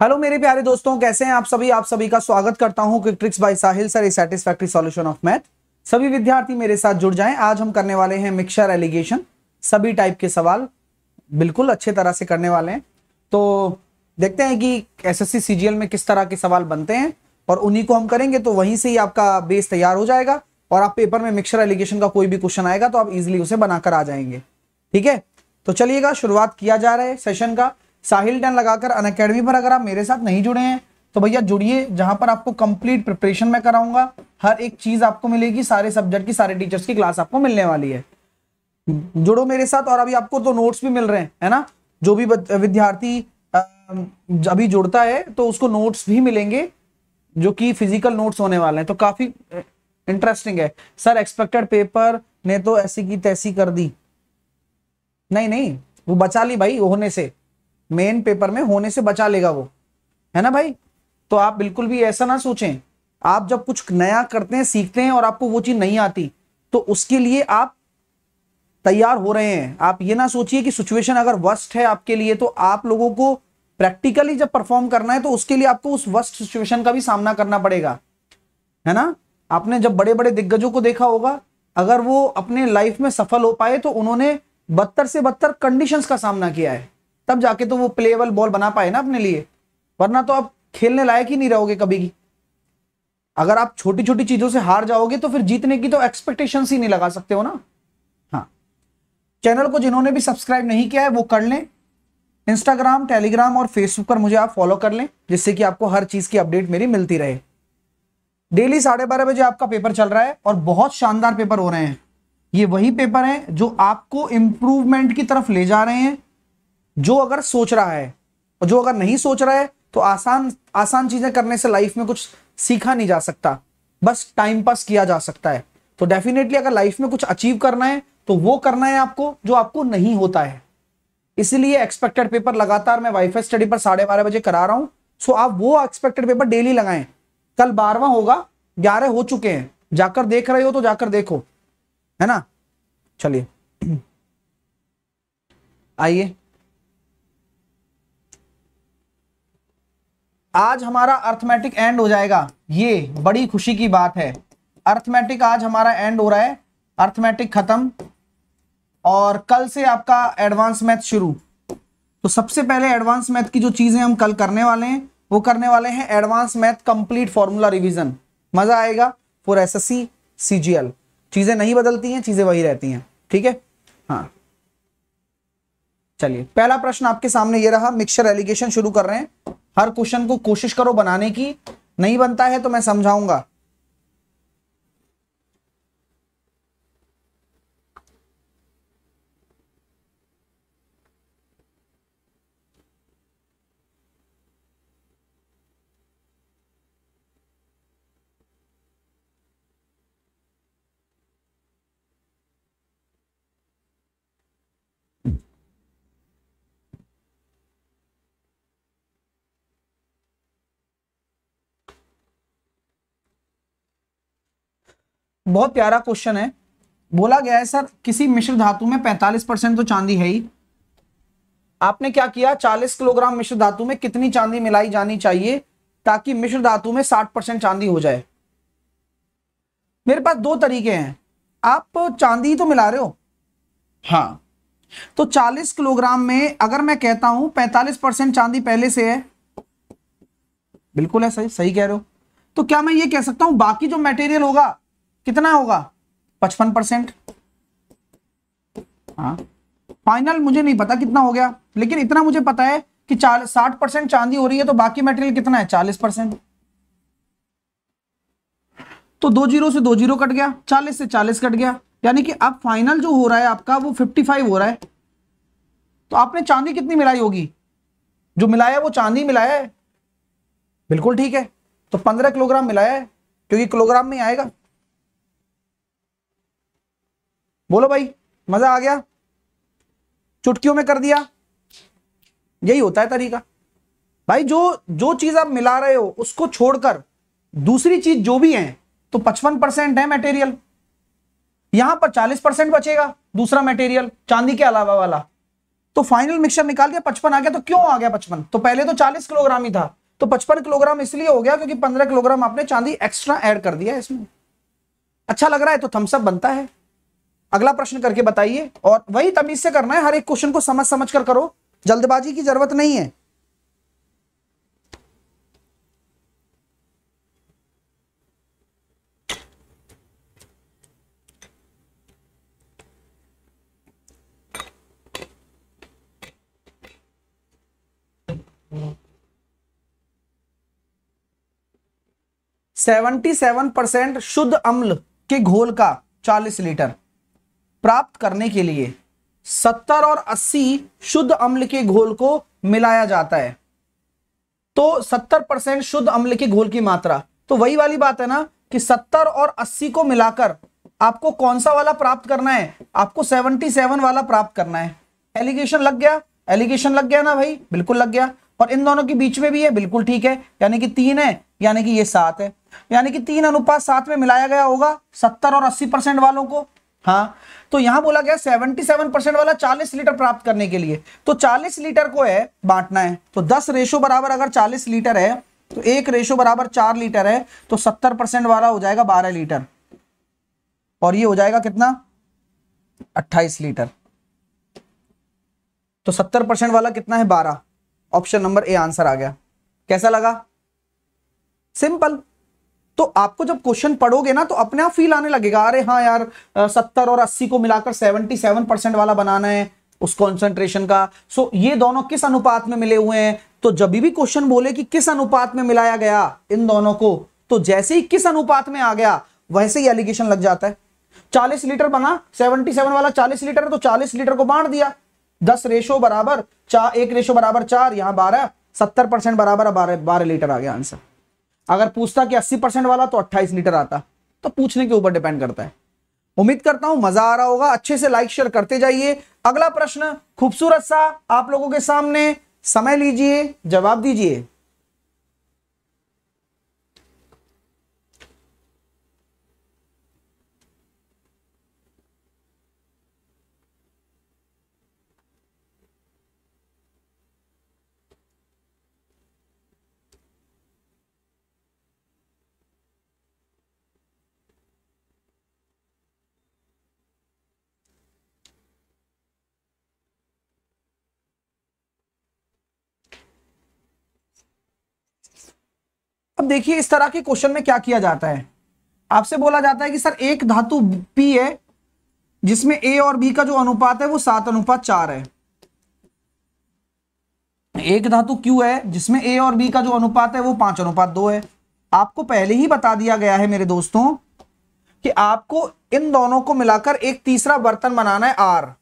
Hello मेरे प्यारे दोस्तों, कैसे हैं आप सभी? आप सभी का स्वागत करता हूँ quick tricks by Sahil sir a satisfactory solution of math सभी विद्यार्थी मेरे साथ जुड़ जाएँ। आज हम करने वाले हैं मिक्सचर एलिगेशन सभी टाइप के सवाल बिल्कुल अच्छे तरह से करने वाले हैं। तो देखते हैं कि एसएससी सीजीएल में किस तरह के सवाल बनते हैं और उन्हीं को हम करेंगे तो वहीं से ही आपका बेस तैयार हो जाएगा और आप पेपर में मिक्सचर एलिगेशन का कोई भी क्वेश्चन आएगा तो आप इजिली उसे बनाकर आ जाएँगे। ठीक है? तो चलिएगा, शुरुआत किया जा रहा है सेशन का। साहिल टेन लगाकर अन अकेडमी पर अगर आप मेरे साथ नहीं जुड़े हैं तो भैया जुड़िए, जहाँ पर आपको कंप्लीट प्रिपरेशन में कराऊँगा। हर एक चीज़ आपको मिलेगी, सारे सब्जेक्ट की, सारे टीचर्स की क्लास आपको मिलने वाली है। जुड़ो मेरे साथ, और अभी आपको तो नोट्स भी मिल रहे हैं, है ना? जो भी विद्यार्थी अभी जुड़ता है तो उसको नोट्स भी मिलेंगे, जो कि फ़िज़िकल नोट्स होने वाले हैं। तो काफ़ी इंटरेस्टिंग है। सर एक्सपेक्टेड पेपर ने तो ऐसी की तैसी कर दी। नहीं नहीं, वो बचा ली भाई, होने से। मेन पेपर में होने से बचा लेगा वो। है ना भाई? तो आप बिल्कुल भी ऐसा ना सोचें। आप जब कुछ नया करते हैं, सीखते हैं और आपको वो चीज़ नहीं आती तो उसके लिए आप तैयार हो रहे हैं। आप ये ना सोचिए कि सिचुएशन अगर वर्स्ट है आपके लिए तो आप लोगों को प्रैक्टिकली जब परफॉर्म करना है तो उसके लिए आपको उस वर्स्ट सिचुएशन का भी सामना करना पड़ेगा। है ना? आपने जब बड़े बड़े दिग्गजों को देखा होगा, अगर वो अपने लाइफ में सफल हो पाए तो उन्होंने बदतर से बदतर कंडीशंस का सामना किया है। तब जाके तो वो प्लेबल बॉल बना पाए ना अपने लिए। वरना तो आप खेलने लायक ही नहीं रहोगे कभी की अगर आप छोटी छोटी चीज़ों से हार जाओगे तो फिर जीतने की तो एक्सपेक्टेशन ही नहीं लगा सकते हो ना। हाँ। चैनल को जिन्होंने भी सब्सक्राइब नहीं किया है, वो कर लें। इंस्टाग्राम टेलीग्राम और फेसबुक पर मुझे आप फॉलो कर लें, जिससे कि आपको हर चीज़ की अपडेट मेरी मिलती रहे। डेली साढ़े बारह बजे आपका पेपर चल रहा है और बहुत शानदार पेपर हो रहे हैं। ये वही पेपर है जो आपको इंप्रूवमेंट की तरफ़ ले जा रहे हैं। जो अगर सोच रहा है और जो अगर नहीं सोच रहा है तो आसान आसान चीज़ें करने से लाइफ में कुछ सीखा नहीं जा सकता। बस टाइम पास किया जा सकता है। तो डेफिनेटली अगर लाइफ में कुछ अचीव करना है तो वो करना है आपको जो आपको नहीं होता है। इसीलिए एक्सपेक्टेड पेपर लगातार मैं वाईफाई स्टडी पर साढ़े बारह बजे करा रहा हूँ। सो आप वो एक्सपेक्टेड पेपर डेली लगाएँ। कल बारवा होगा, ग्यारह हो चुके हैं। जाकर देख रहे हो तो जाकर देखो। है ना? चलिए। आइए। आज हमारा अर्थमेटिक एंड हो जाएगा। ये बड़ी खुशी की बात है। अर्थमेटिक आज हमारा एंड हो रहा है। अर्थमेटिक खत्म। और कल से आपका एडवांस मैथ शुरू। तो सबसे पहले एडवांस मैथ की जो चीज़ें हम कल करने वाले हैं, वो करने वाले हैं advance math complete formula revision मज़ा आएगा। फॉर एस एस सी चीज़ें नहीं बदलती हैं, चीज़ें वही रहती हैं। ठीक है? हाँ। चलिए। पहला प्रश्न आपके सामने ये रहा। मिक्सचर एलिगेशन शुरू कर रहे हैं। हर क्वेश्चन को कोशिश करो बनाने की। नहीं बनता है तो मैं समझाऊँगा। बहुत प्यारा क्वेश्चन है। बोला गया है, सर, किसी मिश्र धातु में 45 परसेंट तो चांदी है ही। आपने क्या किया? 40 किलोग्राम मिश्र धातु में कितनी चांदी मिलाई जानी चाहिए ताकि मिश्र धातु में 60 परसेंट चांदी हो जाए? मेरे पास दो तरीके हैं। आप चांदी तो मिला रहे हो? हाँ। तो 40 किलोग्राम में अगर मैं कहता हूँ 45 परसेंट चांदी पहले से है, बिल्कुल है सही सही कह रहे हो। तो क्या मैं ये कह सकता हूँ, बाकी जो मटेरियल होगा कितना होगा? पचपन परसेंट। हाँ। फाइनल मुझे नहीं पता कितना हो गया, लेकिन इतना मुझे पता है कि चालीस साठ परसेंट चांदी हो रही है तो बाकी मटेरियल कितना है? चालीस परसेंट। तो दो ज़ीरो से दो ज़ीरो कट गया, चालीस से चालीस कट गया। यानी कि अब फाइनल जो हो रहा है आपका, वो फिफ्टी फाइव हो रहा है। तो आपने चांदी कितनी मिलाई होगी? जो मिलाया वो चांदी मिलाया है। बिल्कुल ठीक है। तो पंद्रह किलोग्राम मिलाया है, क्योंकि किलोग्राम में आएगा। बोलो भाई, मज़ा आ गया। चुटकियों में कर दिया। यही होता है तरीका। भाई, जो जो चीज़ आप मिला रहे हो, उसको छोड़कर दूसरी चीज़ जो भी है तो पचपन परसेंट है मटेरियल यहाँ पर चालीस परसेंट बचेगा दूसरा मटेरियल चांदी के अलावा वाला। तो फाइनल मिक्सचर निकाल दिया, पचपन आ गया। तो क्यों आ गया पचपन? तो पहले तो चालीस किलोग्राम ही था। तो पचपन किलोग्राम इसलिए हो गया क्योंकि पंद्रह किलोग्राम आपने चांदी एक्स्ट्रा ऐड कर दिया इसमें। अच्छा लग रहा है तो थम्सअप बनता है। अगला प्रश्न करके बताइए, और वही तमीज से करना है, हर एक क्वेश्चन को समझ समझ कर। करो जल्दबाजी की ज़रूरत नहीं है। सेवेंटी सेवन परसेंट शुद्ध अम्ल के घोल का चालीस लीटर। प्राप्त करने के लिए सत्तर और अस्सी शुद्ध अम्ल के घोल को मिलाया जाता है। तो सत्तर परसेंट शुद्ध अम्ल के घोल की मात्रा। तो वही वाली बात है ना कि सत्तर और अस्सी को मिलाकर आपको कौन सा वाला प्राप्त करना है? आपको सेवेंटी सेवन वाला प्राप्त करना है। एलिगेशन लग गया? एलिगेशन लग गया ना भाई? बिल्कुल लग गया। और इन दोनों के बीच में भी है? बिल्कुल ठीक है। यानी कि तीन है, यानी कि ये सात है। यानी कि तीन अनुपात सात में मिलाया गया होगा सत्तर और अस्सी परसेंट वालों को। हाँ तो यहाँ बोला गया सेवेंटी सेवन परसेंट वाला चालीस लीटर प्राप्त करने के लिए। तो चालीस लीटर को है, बांटना है। तो दस रेशो बराबर अगर चालीस लीटर है तो एक रेशो बराबर चार लीटर है तो सत्तर परसेंट वाला हो जाएगा बारह लीटर। और ये हो जाएगा कितना? अट्ठाईस लीटर। तो सत्तर परसेंट वाला कितना है? बारह। ऑप्शन नंबर ए आंसर आ गया। कैसा लगा? सिंपल। तो आपको जब क्वेश्चन पढ़ोगे ना तो अपने आप फील आने लगेगा। अरे हाँ यार सत्तर और अस्सी को मिलाकर सेवेंटी सेवन परसेंट वाला बनाना है उस कॉन्सेंट्रेशन का। सो ये दोनों किस अनुपात में मिले हुए हैं? तो जब भी क्वेश्चन बोले कि किस अनुपात में मिलाया गया इन दोनों को तो जैसे ही किस अनुपात में आ गया, वैसे ही एलिगेशन लग जाता है। चालीस लीटर बना सेवेंटी सेवन वाला चालीस लीटर है तो चालीस लीटर को बांट दिया। दस रेशो बराबर चार एक रेशो बराबर चार, यहाँ बारह, सत्तर परसेंट बराबर, बारह बारह लीटर आ गया आंसर अगर पूछता कि 80 परसेंट वाला तो 28 लीटर आता तो पूछने के ऊपर डिपेंड करता है। उम्मीद करता हूँ मज़ा आ रहा होगा, अच्छे से लाइक शेयर करते जाइए। अगला प्रश्न, खूबसूरत सा आप लोगों के सामने, समय लीजिए, जवाब दीजिए। अब देखिए, इस तरह के क्वेश्चन में क्या किया जाता है? आपसे बोला जाता है कि, सर, एक धातु पी है, जिसमें ए और बी का जो अनुपात है, वो सात अनुपात चार है। एक धातु क्यू है, जिसमें ए और बी का जो अनुपात है, वो पाँच अनुपात दो है। आपको पहले ही बता दिया गया है, मेरे दोस्तों, कि आपको इन दोनों को मिलाकर एक तीसरा बर्तन बनाना है आर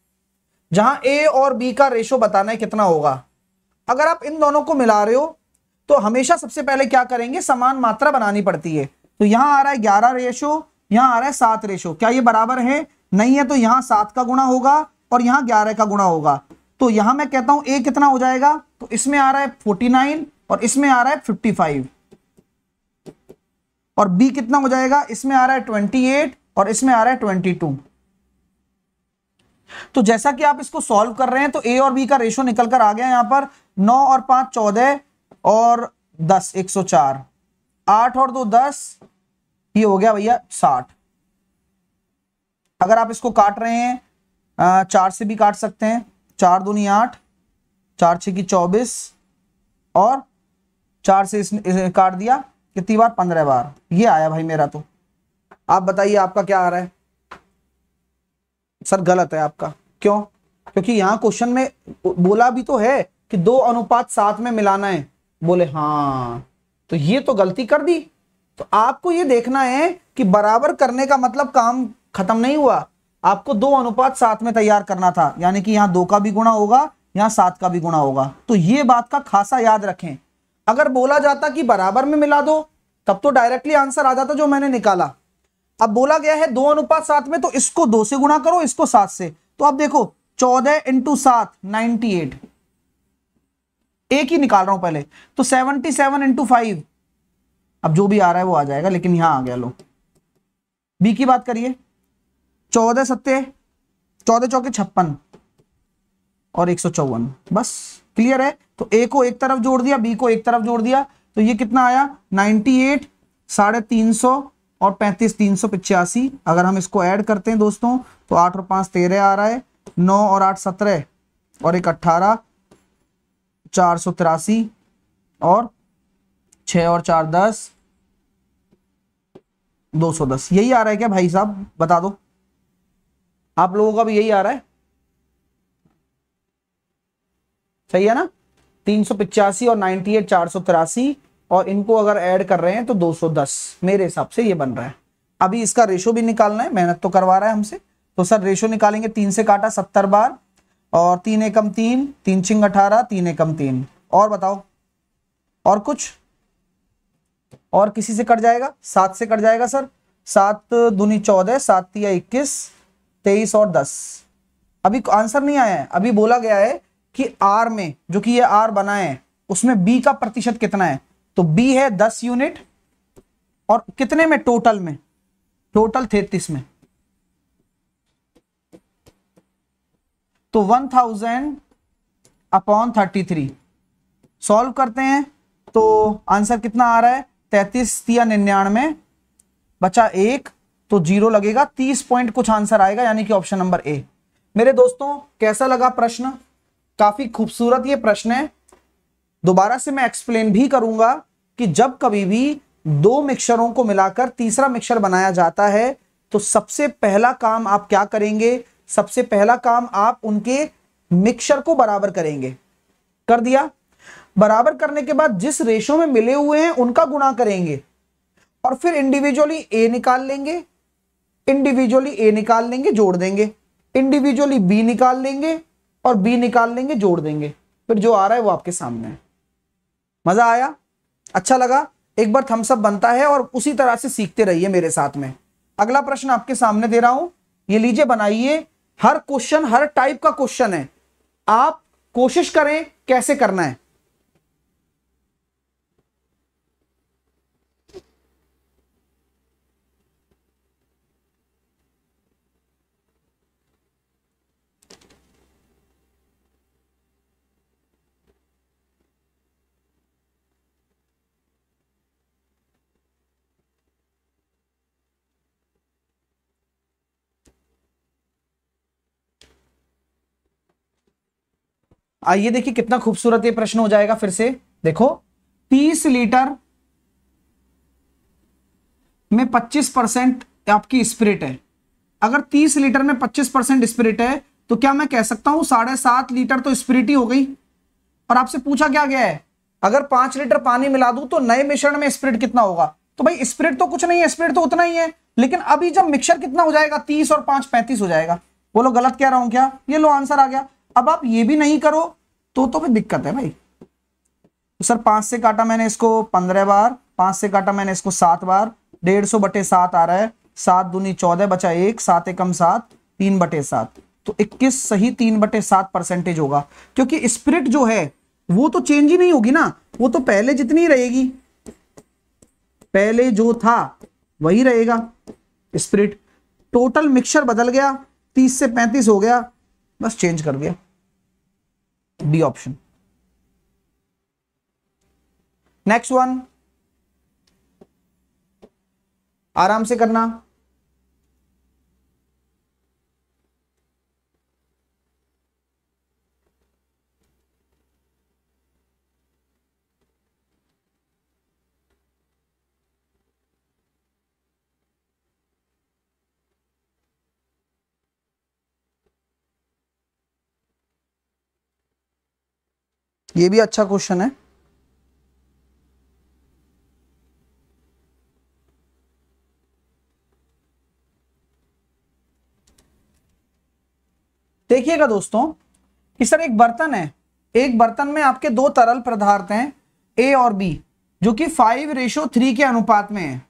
जहाँ ए और बी का रेशो बताना है कितना होगा। अगर आप इन दोनों को मिला रहे हो तो हमेशा सबसे पहले क्या करेंगे? समान मात्रा बनानी पड़ती है। तो यहाँ आ रहा है ग्यारह रेशो, यहाँ आ रहा है सात रेशो। क्या ये बराबर है? नहीं है तो यहाँ सात का गुणा होगा और यहाँ ग्यारह का गुणा होगा। तो यहाँ मैं कहता हूँ ए कितना हो जाएगा? तो इसमें आ रहा है फोर्टी नाइन और इसमें आ रहा है फिफ्टी फाइव। और बी कितना हो जाएगा? इसमें आ रहा है ट्वेंटी एट और इसमें आ रहा है ट्वेंटी टू। तो जैसा कि आप इसको सॉल्व कर रहे हैं तो ए और बी का रेशो निकल कर आ गया यहाँ पर। नौ और पाँच चौदह और दस, एक सौ चार। आठ और दो दस, ये हो गया भैया साठ। अगर आप इसको काट रहे हैं चार से भी काट सकते हैं। चार दूनी आठ, चार छ की चौबीस, और चार से इसने काट दिया, कितनी बार? पंद्रह बार। ये आया भाई मेरा तो। आप बताइए, आपका क्या आ रहा है? सर, गलत है आपका। क्यों? क्योंकि यहाँ क्वेश्चन में बोला भी तो है कि दो अनुपात साथ में मिलाना है। बोले हाँ तो ये तो गलती कर दी। तो आपको ये देखना है कि बराबर करने का मतलब काम खत्म नहीं हुआ। आपको दो अनुपात साथ में तैयार करना था, यानी कि यहाँ दो का भी गुणा होगा, यहाँ सात का भी गुणा होगा। तो ये बात का खासा याद रखें। अगर बोला जाता कि बराबर में मिला दो, तब तो डायरेक्टली आंसर आ जाता जो मैंने निकाला। अब बोला गया है दो अनुपात सात में तो इसको दो से गुणा करो, इसको सात से। तो अब देखो, चौदह इंटू सात नाइनटी एट एक ही निकाल रहा हूँ पहले। तो सेवनटी सेवन इंटू फाइव अब जो भी आ रहा है वो आ जाएगा, लेकिन यहाँ आ गया लो। बी की बात करिए। चौदह सत्ते, चौदह चौके छप्पन और एक बस क्लियर है? तो ए को एक तरफ़ जोड़ दिया बी को एक तरफ़ जोड़ दिया तो ये कितना आया? 98 साढ़े तीन सौ और पैंतीस, तीन सौ पिचासी। अगर हम इसको ऐड करते हैं दोस्तों तो आठ और पाँच तेरह आ रहा है, नौ और आठ सत्रह और एक अट्ठारह चार सौ तिरासी और छ और चार दस, दो सौ दस। यही आ रहा है क्या भाई साहब? बता दो। आप लोगों का भी यही आ रहा है? सही है ना? तीन सौ पिचासी और नाइनटी एट, चार सौ तिरासी और इनको अगर ऐड कर रहे हैं तो 210 मेरे हिसाब से ये बन रहा है। अभी इसका रेशो भी निकालना है, मेहनत तो करवा रहा है हमसे। तो सर, रेशो निकालेंगे तीन से काटा, सत्तर बार। और तीन एकम तीन तीन छिंग अठारह, तीन एकम तीन। और बताओ, और कुछ? और किसी से कट जाएगा? सात से कट जाएगा, सर। सात दूनी चौदह, सात तिया इक्कीस, तेईस और दस। अभी आंसर नहीं आया है। अभी बोला गया है कि आर में, जो कि ये आर बना है, उसमें बी का प्रतिशत कितना है? तो बी है दस यूनिट। और कितने में? टोटल में। टोटल तैतीस में। तो one thousand upon thirty three solve करते हैं। तो आंसर कितना आ रहा है? तैतीस या निन्यानवे बचा एक तो ज़ीरो लगेगा। तीस पॉइंट कुछ आंसर आएगा, यानी कि ऑप्शन नंबर ए मेरे दोस्तों, कैसा लगा प्रश्न? काफ़ी खूबसूरत ये प्रश्न है। दोबारा से मैं एक्सप्लेन भी करूँगा कि जब कभी भी दो मिक्सरों को मिलाकर तीसरा मिक्सर बनाया जाता है तो सबसे पहला काम आप क्या करेंगे? सबसे पहला काम आप उनके मिक्सर को बराबर करेंगे। कर दिया? बराबर करने के बाद जिस रेशो में मिले हुए हैं, उनका गुणा करेंगे। और फिर इंडिविजुअली ए निकाल लेंगे इंडिविजुअली ए निकाल लेंगे, जोड़ देंगे। इंडिविजुअली बी निकाल लेंगे और बी निकाल लेंगे, जोड़ देंगे। फिर जो आ रहा है वो आपके सामने है। मज़ा आया? अच्छा लगा? एक बार थम्सअप बनता है और उसी तरह से सीखते रहिए मेरे साथ में। अगला प्रश्न आपके सामने दे रहा हूँ। ये लीजिए, बनाइए। हर क्वेश्चन हर टाइप का क्वेश्चन है। आप कोशिश करें कैसे करना है। आइए देखिए कितना खूबसूरत ये प्रश्न हो जाएगा फिर से। देखो 30 लीटर में 25 परसेंट आपकी स्पिरिट है। अगर 30 लीटर में 25 परसेंट स्पिरिट है तो क्या मैं कह सकता हूँ साढ़े सात लीटर तो स्पिरिट ही हो गई। और आपसे पूछा क्या गया है? अगर पाँच लीटर पानी मिला दूँ तो नए मिश्रण में स्पिरिट कितना होगा? तो भाई, स्पिरिट तो कुछ नहीं है, स्पिरिट तो उतना ही है। लेकिन अभी जब मिक्सर कितना हो जाएगा, तीस और पाँच, पैंतीस हो जाएगा। बोलो, गलत कह रहा हूँ क्या? ये लो आंसर आ गया। अब आप ये भी नहीं करो तो तो फिर दिक्कत है भाई। तो सर, पाँच से काटा मैंने इसको पंद्रह बार, पाँच से काटा मैंने इसको सात बार, डेढ़ सौ बटे सात आ रहा है, सात दूनी चौदह बचा एक, सात एकम सात, तीन बटे सात। तो इक्कीस सही तीन बटे सात परसेंटेज होगा, क्योंकि स्प्रिट जो है, वो तो चेंज ही नहीं होगी ना, वो तो पहले जितनी रहेगी। पहले जो था, वही रहेगा स्प्रिट। टोटल मिक्सचर बदल गया, तीस से पैंतीस हो गया, बस चेंज कर दिया। डी ऑप्शन नेक्स्ट वन आराम से करना। ये भी अच्छा क्वेश्चन है। देखिएगा दोस्तों, कि सर एक बर्तन है। एक बर्तन में आपके दो तरल पदार्थ हैं ए और बी जो कि फाइव रेशो थ्री के अनुपात में है।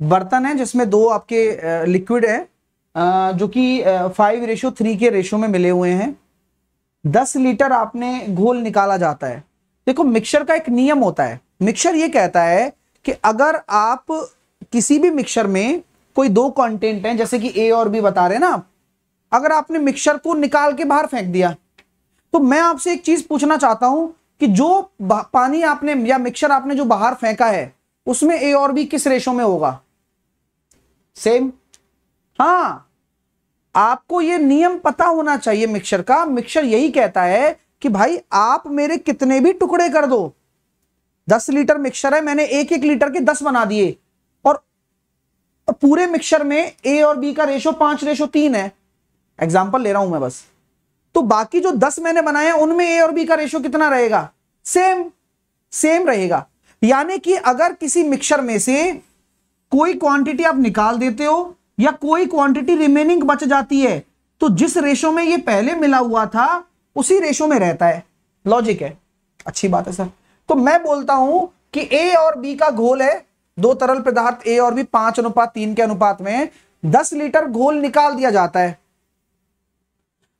बर्तन है जिसमें दो आपके लिक्विड है जो कि फाइव रेशो थ्री के रेशो में मिले हुए हैं। दस लीटर आपने घोल निकाला जाता है। देखो मिक्सर का एक नियम होता है। मिक्सर ये कहता है कि अगर आप किसी भी मिक्सर में कोई दो कंटेंट हैं, जैसे कि ए और बी बता रहे हैं ना अगर आपने मिक्सर को निकाल के बाहर फेंक दिया तो मैं आपसे एक चीज़ पूछना चाहता हूँ कि जो पानी आपने या मिक्सर आपने जो बाहर फेंका है, उसमें ए और बी किस रेशो में होगा? सेम हाँ। आपको यह नियम पता होना चाहिए मिक्सर का। मिक्सर यही कहता है कि भाई, आप मेरे कितने भी टुकड़े कर दो। दस लीटर मिक्सर है, मैंने एक एक लीटर के दस बना दिए। और पूरे मिक्सर में ए और बी का रेशो पाँच रेशो तीन है। एग्ज़ाम्पल ले रहा हूँ मैं बस। तो बाकी जो दस मैंने बनाए उनमें ए और बी का रेशो कितना रहेगा? सेम सेम रहेगा। यानी कि अगर किसी मिक्सर में से कोई क्वांटिटी आप निकाल देते हो या कोई क्वांटिटी रिमेनिंग बच जाती है तो जिस रेशो में ये पहले मिला हुआ था, उसी रेशो में रहता है। लॉजिक है। अच्छी बात है सर तो मैं बोलता हूँ कि ए और बी का घोल है, दो तरल पदार्थ ए और बी पाँच अनुपात, तीन के अनुपात में, दस लीटर घोल निकाल दिया जाता है।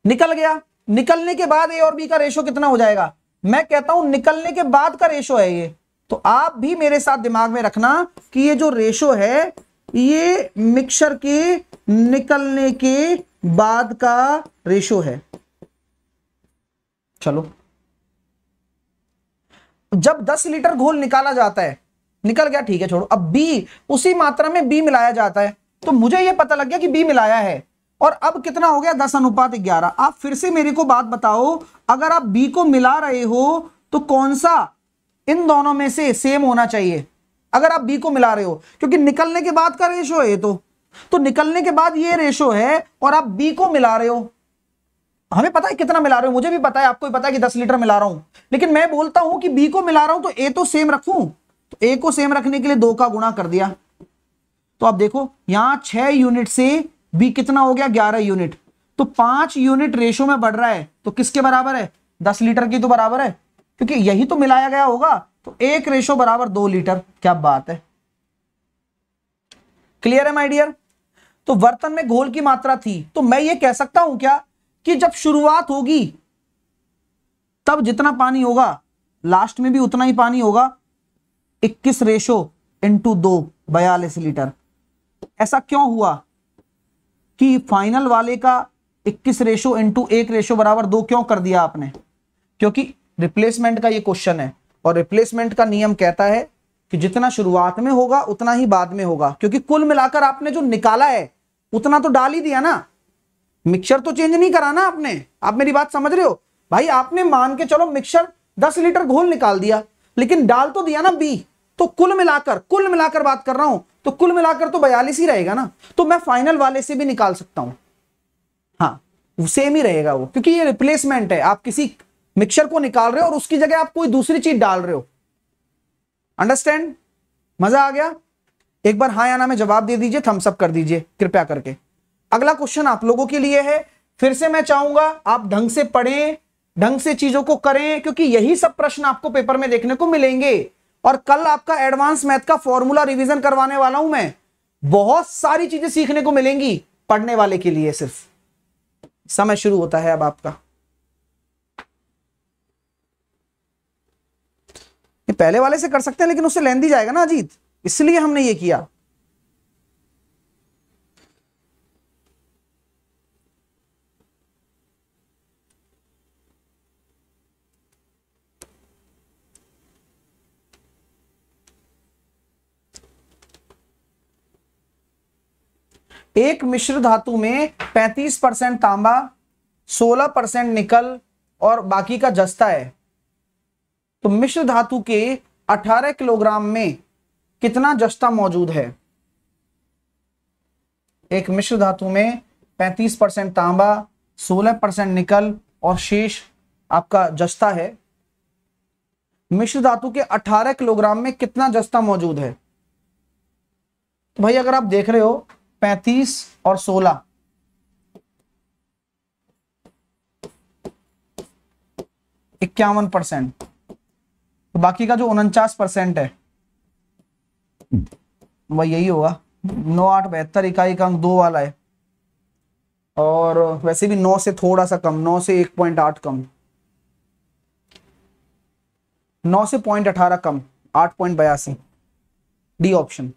निकल गया। निकलने के बाद ए और बी का रेशो कितना हो जाएगा? मैं कहता हूँ, निकलने के बाद का रेशो है ये। तो आप भी मेरे साथ दिमाग में रखना कि ये जो रेशो है ये मिक्सर के निकलने के बाद का रेशो है। चलो। जब 10 लीटर घोल निकाला जाता है, निकल गया, ठीक है, छोड़ो। अब बी उसी मात्रा में बी मिलाया जाता है। तो मुझे यह पता लग गया कि बी मिलाया है। और अब कितना हो गया? दस अनुपात ग्यारह। आप फिर से मेरे को बात बताओ, अगर आप बी को मिला रहे हो तो कौन सा इन दोनों में से सेम होना चाहिए? अगर आप बी को मिला रहे हो, क्योंकि निकलने के बाद का रेशो है तो। तो निकलने के बाद ये रेशो है और आप बी को मिला रहे हो। हमें पता है कितना मिला रहे हो, मुझे भी पता है, आपको भी पता है कि दस लीटर मिला रहा हूँ। लेकिन मैं बोलता हूँ कि बी को मिला रहा हूँ तो ए तो सेम रखूँ। तो ए को सेम रखने के लिए दो का गुणा कर दिया। तो आप देखो, यहाँ छह यूनिट से बी कितना हो गया? ग्यारह यूनिट तो पाँच यूनिट रेशो में बढ़ रहा है तो किसके बराबर है? दस लीटर की तो बराबर है। क्योंकि यही तो मिलाया गया होगा। तो एक रेशो बराबर दो लीटर, क्या बात है। क्लियर है माय डियर तो बर्तन में घोल की मात्रा थी तो मैं ये कह सकता हूँ क्या कि जब शुरुआत होगी, तब जितना पानी होगा लास्ट में भी उतना ही पानी होगा। 21 रेशो इंटू दो, बयालीस लीटर। ऐसा क्यों हुआ कि फाइनल वाले का 21 रेशो इंटू एक रेशो बराबर दो क्यों कर दिया आपने? क्योंकि रिप्लेसमेंट का ये क्वेश्चन है। और रिप्लेसमेंट का नियम कहता है कि जितना शुरुआत में होगा, उतना ही बाद में होगा। क्योंकि कुल मिलाकर आपने जो निकाला है, उतना तो डाल ही दिया ना। मिक्सर तो चेंज नहीं करा ना आपने। आप मेरी बात समझ रहे हो? भाई, आपने मान के चलो मिक्सर दस लीटर घोल निकाल दिया, लेकिन डाल तो दिया ना बी तो कुल मिलाकर कुल मिलाकर बात कर रहा हूँ तो कुल मिलाकर तो बयालीस ही रहेगा ना। तो मैं फाइनल वाले से भी निकाल सकता हूँ। हाँ सेम ही रहेगा वो, क्योंकि ये रिप्लेसमेंट है। आप किसी मिक्सर को निकाल रहे हो और उसकी जगह आप कोई दूसरी चीज़ डाल रहे हो। अंडरस्टैंड मज़ा आ गया? एक बार हाँ या ना में जवाब दे दीजिए थम्सअप कर दीजिए, कृपया करके। अगला क्वेश्चन आप लोगों के लिए है। फिर से मैं चाहूँगा आप ढंग से पढ़ें, ढंग से चीज़ों को करें, क्योंकि यही सब प्रश्न आपको पेपर में देखने को मिलेंगे। और कल आपका एडवांस मैथ का फॉर्मूला रिवीजन करवाने वाला हूँ मैं। बहुत सारी चीज़ें सीखने को मिलेंगी पढ़ने वाले के लिए सिर्फ़। समय शुरू होता है अब आपका। ये पहले वाले से कर सकते हैं, लेकिन उससे लेंदी जाएगा ना अजीत। इसलिए हमने ये किया। एक मिश्र धातु में 35 परसेंट तांबा 16 परसेंट निकल और बाकी का जस्ता है। तो मिश्र धातु के 18 किलोग्राम में कितना जस्ता मौजूद है? एक मिश्र धातु में 35 परसेंट तांबा 16 परसेंट निकल और शेष आपका जस्ता है। मिश्र धातु के 18 किलोग्राम में कितना जस्ता मौजूद है? तो भाई, अगर आप देख रहे हो, पैंतीस और सोलह। इक्यावन परसेंट। तो बाकी का जो उनचास परसेंट है, वह यही होगा। नौ आठ बहत्तर इकाई का अंक दो वाला है। और वैसे भी नौ से थोड़ा सा कम, नौ से एक पॉइंट आठ कम। नौ से पॉइंट अठारह कम, आठ पॉइंट बयासी। डी ऑप्शन,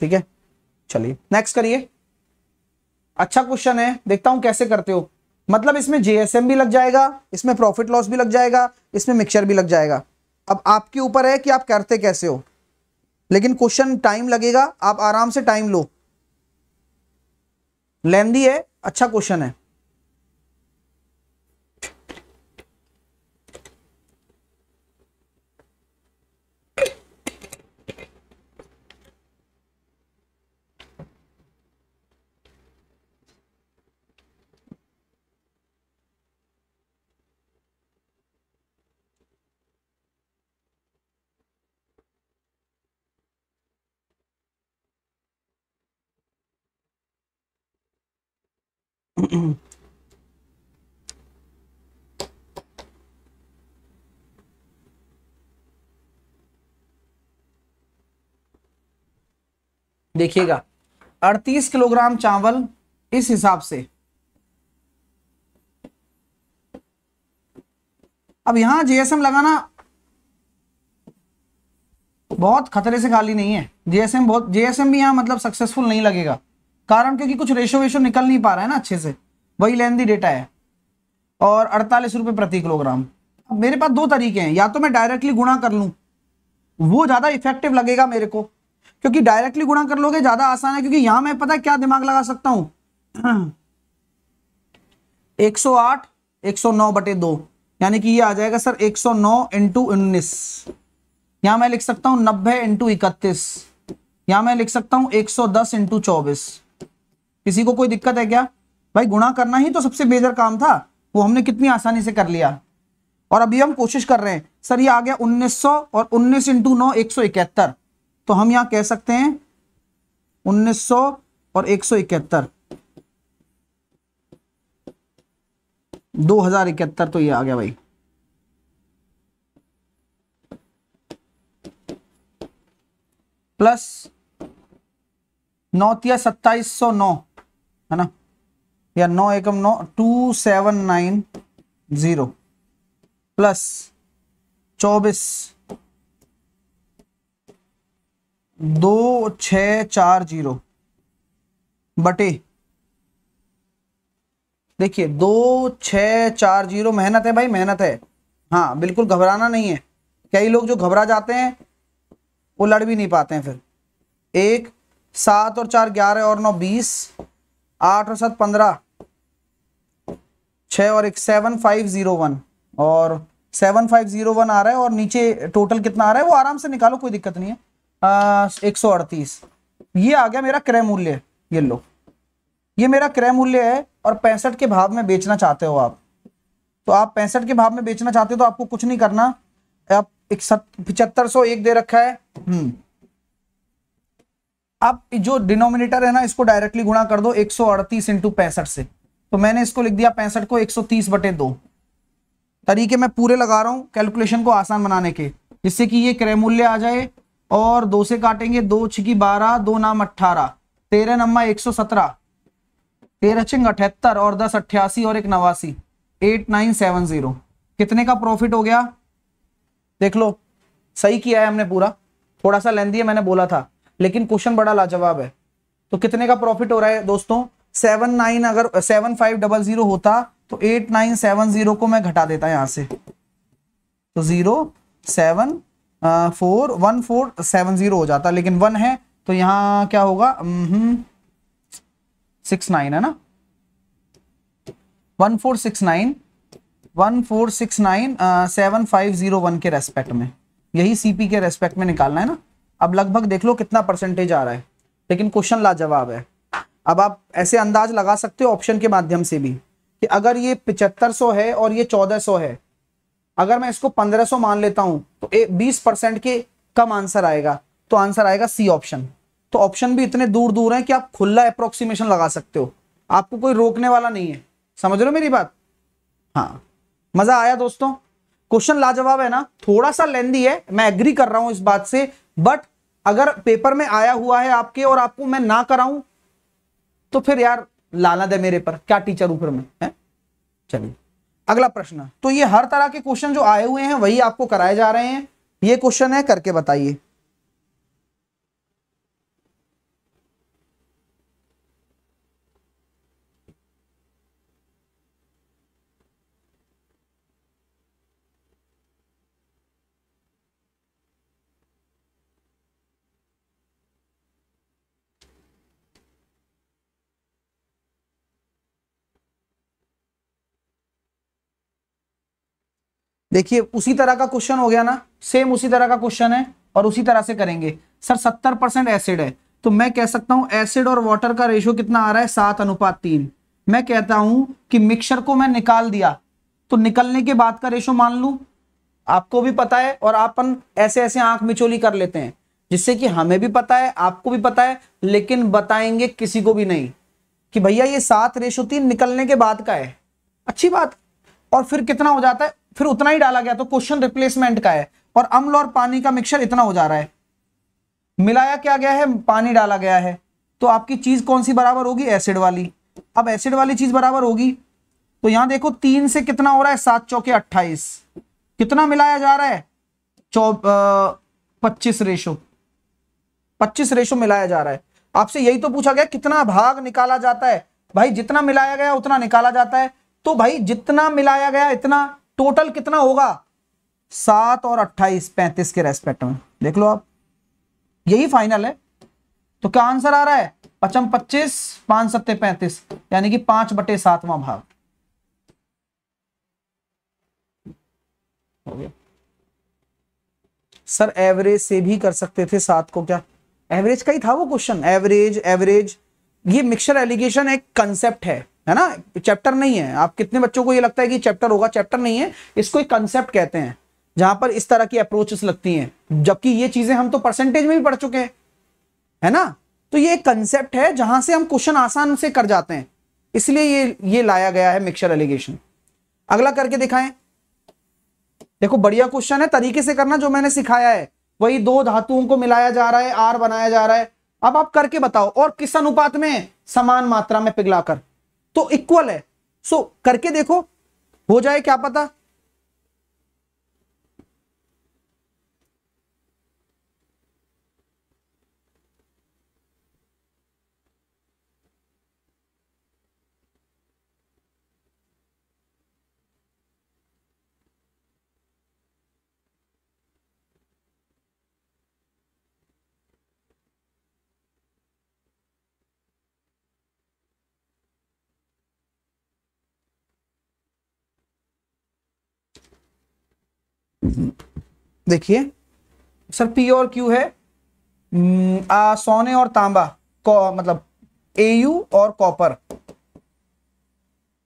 ठीक है? चलिए नेक्स्ट करिए। अच्छा क्वेश्चन है, देखता हूँ कैसे करते हो। मतलब इसमें जेएसएम भी लग जाएगा, इसमें प्रॉफिट लॉस भी लग जाएगा, इसमें मिक्सचर भी लग जाएगा। अब आपके ऊपर है कि आप करते कैसे हो? लेकिन क्वेश्चन टाइम लगेगा, आप आराम से टाइम लो। लेंदी है अच्छा क्वेश्चन है। देखिएगा 38 किलोग्राम चावल इस हिसाब से। अब यहाँ जीएसएम लगाना बहुत खतरे से खाली नहीं है। जीएसएम बहुत जीएसएम भी यहाँ मतलब सक्सेसफुल नहीं लगेगा, कारण क्योंकि कुछ रेशो वेशो निकल नहीं पा रहा है ना अच्छे से। वही लेंदी डेटा है। और अड़तालीस रुपए प्रति किलोग्राम मेरे पास दो तरीके हैं। या तो मैं डायरेक्टली गुणा कर लूँ। वो ज़्यादा इफ़ेक्टिव लगेगा मेरे को। क्योंकि डायरेक्टली गुणा कर लोगे ज़्यादा आसान है। क्योंकि यहाँ मैं पता है क्या दिमाग लगा सकता हूँ? 108 109 बटे दो। यानी कि ये आ जाएगा सर 109 नौ इंटू उन्नीस। यहाँ मैं लिख सकता हूँ नब्बे इंटू इकतीस। यहाँ मैं लिख सकता हूँ 110 इंटू चौबीस। किसी को कोई दिक्कत है क्या? भाई गुणा करना ही तो सबसे मेजर काम था। वो हमने कितनी आसानी से कर लिया। और अभी हम कोशिश कर रहे हैं। सर, ये आ गया 1900 और 19 इंटू नौ, एक तो हम यहाँ कह सकते हैं 1900 और एक सौ इकहत्तर। दो हज़ार इकहत्तर तो ये आ गया भाई। प्लस नौतिया सत्ताईस सौ नौ, है ना? या नौ एकम नौ, two seven nine zero plus चौबीस, दो छ चार ज़ीरो बटे। देखिए, दो छ चार ज़ीरो मेहनत है भाई, मेहनत है। हाँ बिल्कुल घबराना नहीं है। कई लोग जो घबरा जाते हैं, वो लड़ भी नहीं पाते हैं फिर। एक, सात और चार ग्यारह और नौ, बीस, आठ और सात, पंद्रह। छ और एक सेवन फाइव ज़ीरो वन और सेवन फाइव ज़ीरो वन आ रहा है और नीचे टोटल कितना आ रहा है, वो आराम से निकालो, कोई दिक्कत नहीं है। एक सौ अड़तीस। ये आ गया मेरा क्रय मूल्य, ये लो। ये मेरा क्रय मूल्य है और पैंसठ के भाव में बेचना चाहते हो आप। तो आप पैंसठ के भाव में बेचना चाहते हो तो आपको कुछ नहीं करना। आप पिछहत्तर सौ एक दे रखा है। हम्म। आप जो डिनोमिनेटर है ना, इसको डायरेक्टली गुणा कर दो, एक सौ अड़तीस इंटू पैंसठ से। तो मैंने इसको लिख दिया पैंसठ को 130 बटे दो। तरीके मैं पूरे लगा रहा हूँ कैलकुलेशन को आसान बनाने के, जिससे कि ये क्रय मूल्य आ जाए और दो से काटेंगे, दो छिकी बारह, दो नाम अट्ठारह, तेरह नम्मा एक सौ सत्रह, तेरह छिंग अठहत्तर और दस अट्ठासी और एक नवासी, एट नाइन सेवन ज़ीरो। कितने का प्रॉफिट हो गया? देख लो, सही किया है हमने पूरा। थोड़ा सा लेंदी है, मैंने बोला था, लेकिन क्वेश्चन बड़ा लाजवाब है। तो कितने का प्रॉफिट हो रहा है दोस्तों? सेवन नाइन अगर, सेवन फाइव डबल ज़ीरो होता तो एट नाइन सेवन ज़ीरो को मैं घटा देता यहाँ से। तो zero, seven four, one, four, seven zero हो जाता, लेकिन वन है तो यहाँ क्या होगा? सिक्स नाइन है ना? One four six nine, one four six nine seven five zero one के रेस्पेक्ट में। यही सीपी के रेस्पेक्ट में निकालना है ना? अब लगभग देख लो कितना परसेंटेज आ रहा है। लेकिन क्वेश्चन लाजवाब है। अब आप ऐसे अंदाज लगा सकते हो ऑप्शन के माध्यम से भी कि अगर ये पिचहत्तर सौ है और ये चौदह सौ है, अगर मैं इसको पंद्रह सौ मान लेता हूँ तो बीस परसेंट के कम आंसर आएगा तो आंसर आएगा सी ऑप्शन तो ऑप्शन भी इतने दूर दूर हैं कि आप खुला अप्रोक्सीमेशन लगा सकते हो। आपको कोई रोकने वाला नहीं है। समझ रहे हो मेरी बात? हाँ। मज़ा आया दोस्तों। क्वेश्चन लाजवाब है ना? थोड़ा सा लेंदी है। मैं एग्री कर रहा हूँ इस बात से। बट अगर पेपर में आया हुआ है आपके और आपको मैं ना कराऊं तो फिर यार लाना दे मेरे पर, क्या टीचर ऊपर में, है? चलिए। अगला प्रश्न तो ये हर तरह के क्वेश्चन जो आए हुए हैं, वही आपको कराए जा रहे हैं? ये क्वेश्चन है, करके बताइए। देखिए, उसी तरह का क्वेश्चन हो गया ना? सेम उसी तरह का क्वेश्चन है और उसी तरह से करेंगे। सर सत्तर परसेंट एसिड है। तो मैं कह सकता हूँ एसिड और वाटर का रेशियो कितना आ रहा है? सात अनुपात तीन। मैं कहता हूँ कि मिक्सर को मैं निकाल दिया। तो निकलने के बाद का रेशो मान लू? आपको भी पता है और अपन ऐसे ऐसे आँख मिचोली कर लेते हैं, जिससे कि हमें भी पता है, आपको भी पता है, लेकिन बताएँगे किसी को भी नहीं कि भैया ये सात रेशो तीन निकलने के बाद का है। अच्छी बात। और फिर कितना हो जाता है? फिर उतना ही डाला गया तो क्वेश्चन रिप्लेसमेंट का है और अम्ल और पानी का मिक्सचर इतना हो जा रहा है। मिलाया क्या गया है? पानी डाला गया है। तो आपकी चीज़ कौन सी बराबर होगी? एसिड वाली। अब एसिड वाली चीज़ बराबर होगी। तो यहाँ देखो, तीन से कितना हो रहा है? सात चौके अट्ठाईस। कितना मिलाया जा रहा है? चौ पच्चीस रेशो। पच्चीस रेशो मिलाया जा रहा है। आपसे यही तो पूछा गया, कितना भाग निकाला जाता है? भाई, जितना मिलाया गया, उतना निकाला जाता है। तो भाई, जितना मिलाया गया, इतना टोटल कितना होगा? सात और अट्ठाईस, पैंतीस के रेस्पेक्ट में। देख लो आप। यही फाइनल है। तो क्या आंसर आ रहा है? पचम पच्चीस, पाँच सत्ते पैंतीस, यानी कि पाँच बटे सातवां भाग। हो गया। सर एवरेज से भी कर सकते थे सात को क्या? एवरेज का ही था वो क्वेश्चन एवरेज एवरेज ये मिक्सचर एलिगेशन एक कंसेप्ट है। है ना? चैप्टर नहीं है। आप कितने बच्चों को ये लगता है कि चैप्टर होगा? चैप्टर नहीं है। इसको एक कंसेप्ट कहते हैं, जहाँ पर इस तरह की अप्रोचेस लगती हैं। जबकि ये चीज़ें हम तो परसेंटेज में भी पढ़ चुके हैं, है ना? तो ये एक कंसेप्ट है, जहाँ से हम क्वेश्चन आसान से कर जाते हैं। इसलिए ये ये लाया गया है मिक्सचर एलिगेशन अगला करके दिखाएँ। देखो, बढ़िया क्वेश्चन है, तरीके से करना जो मैंने सिखाया है। वही दो धातुओं को मिलाया जा रहा है आर बनाया जा रहा है। अब आप करके बताओ, और किस अनुपात में समान मात्रा में पिघलाकर? तो इक्वल है। सो करके देखो हो जाए क्या पता? देखिए सर पी और क्यू है आ, सोने और तांबा मतलब एयू और कॉपर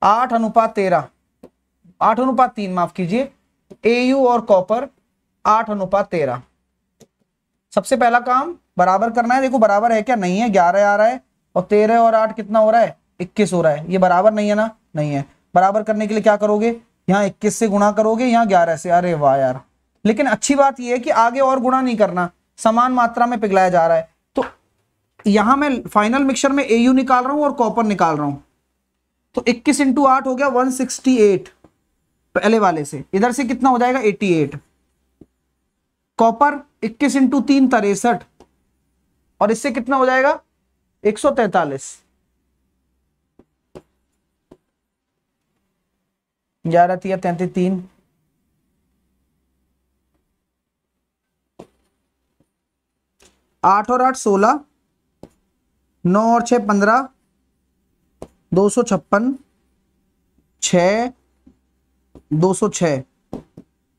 आठ अनुपात तेरह आठ अनुपात तीन माफ़ कीजिए एयू और कॉपर आठ अनुपात तेरह। सबसे पहला काम बराबर करना है देखो बराबर है क्या? नहीं है ग्यारह आ रहा है और तेरह और आठ कितना हो रहा है? इक्कीस हो रहा है। ये बराबर नहीं है ना? नहीं है। बराबर करने के लिए क्या करोगे? यहाँ इक्कीस से गुणा करोगे, यहाँ ग्यारह से। अरे वाह यार। लेकिन अच्छी बात यह है कि आगे और गुणा नहीं करना। समान मात्रा में पिघलाया जा रहा है। तो यहाँ मैं फाइनल मिक्सचर में एयू निकाल रहा हूँ और कॉपर निकाल रहा हूँ। तो 21 इंटू आठ हो गया 168 पहले वाले से। इधर से कितना हो जाएगा? 88 कॉपर 21 इंटू तीन तिरसठ। और इससे कितना हो जाएगा? 143 ग्यारह तिया तैंतीस तीन। आठ और आठ सोलह, नौ और छः पंद्रह, दो सौ छप्पन छ दो सौ छ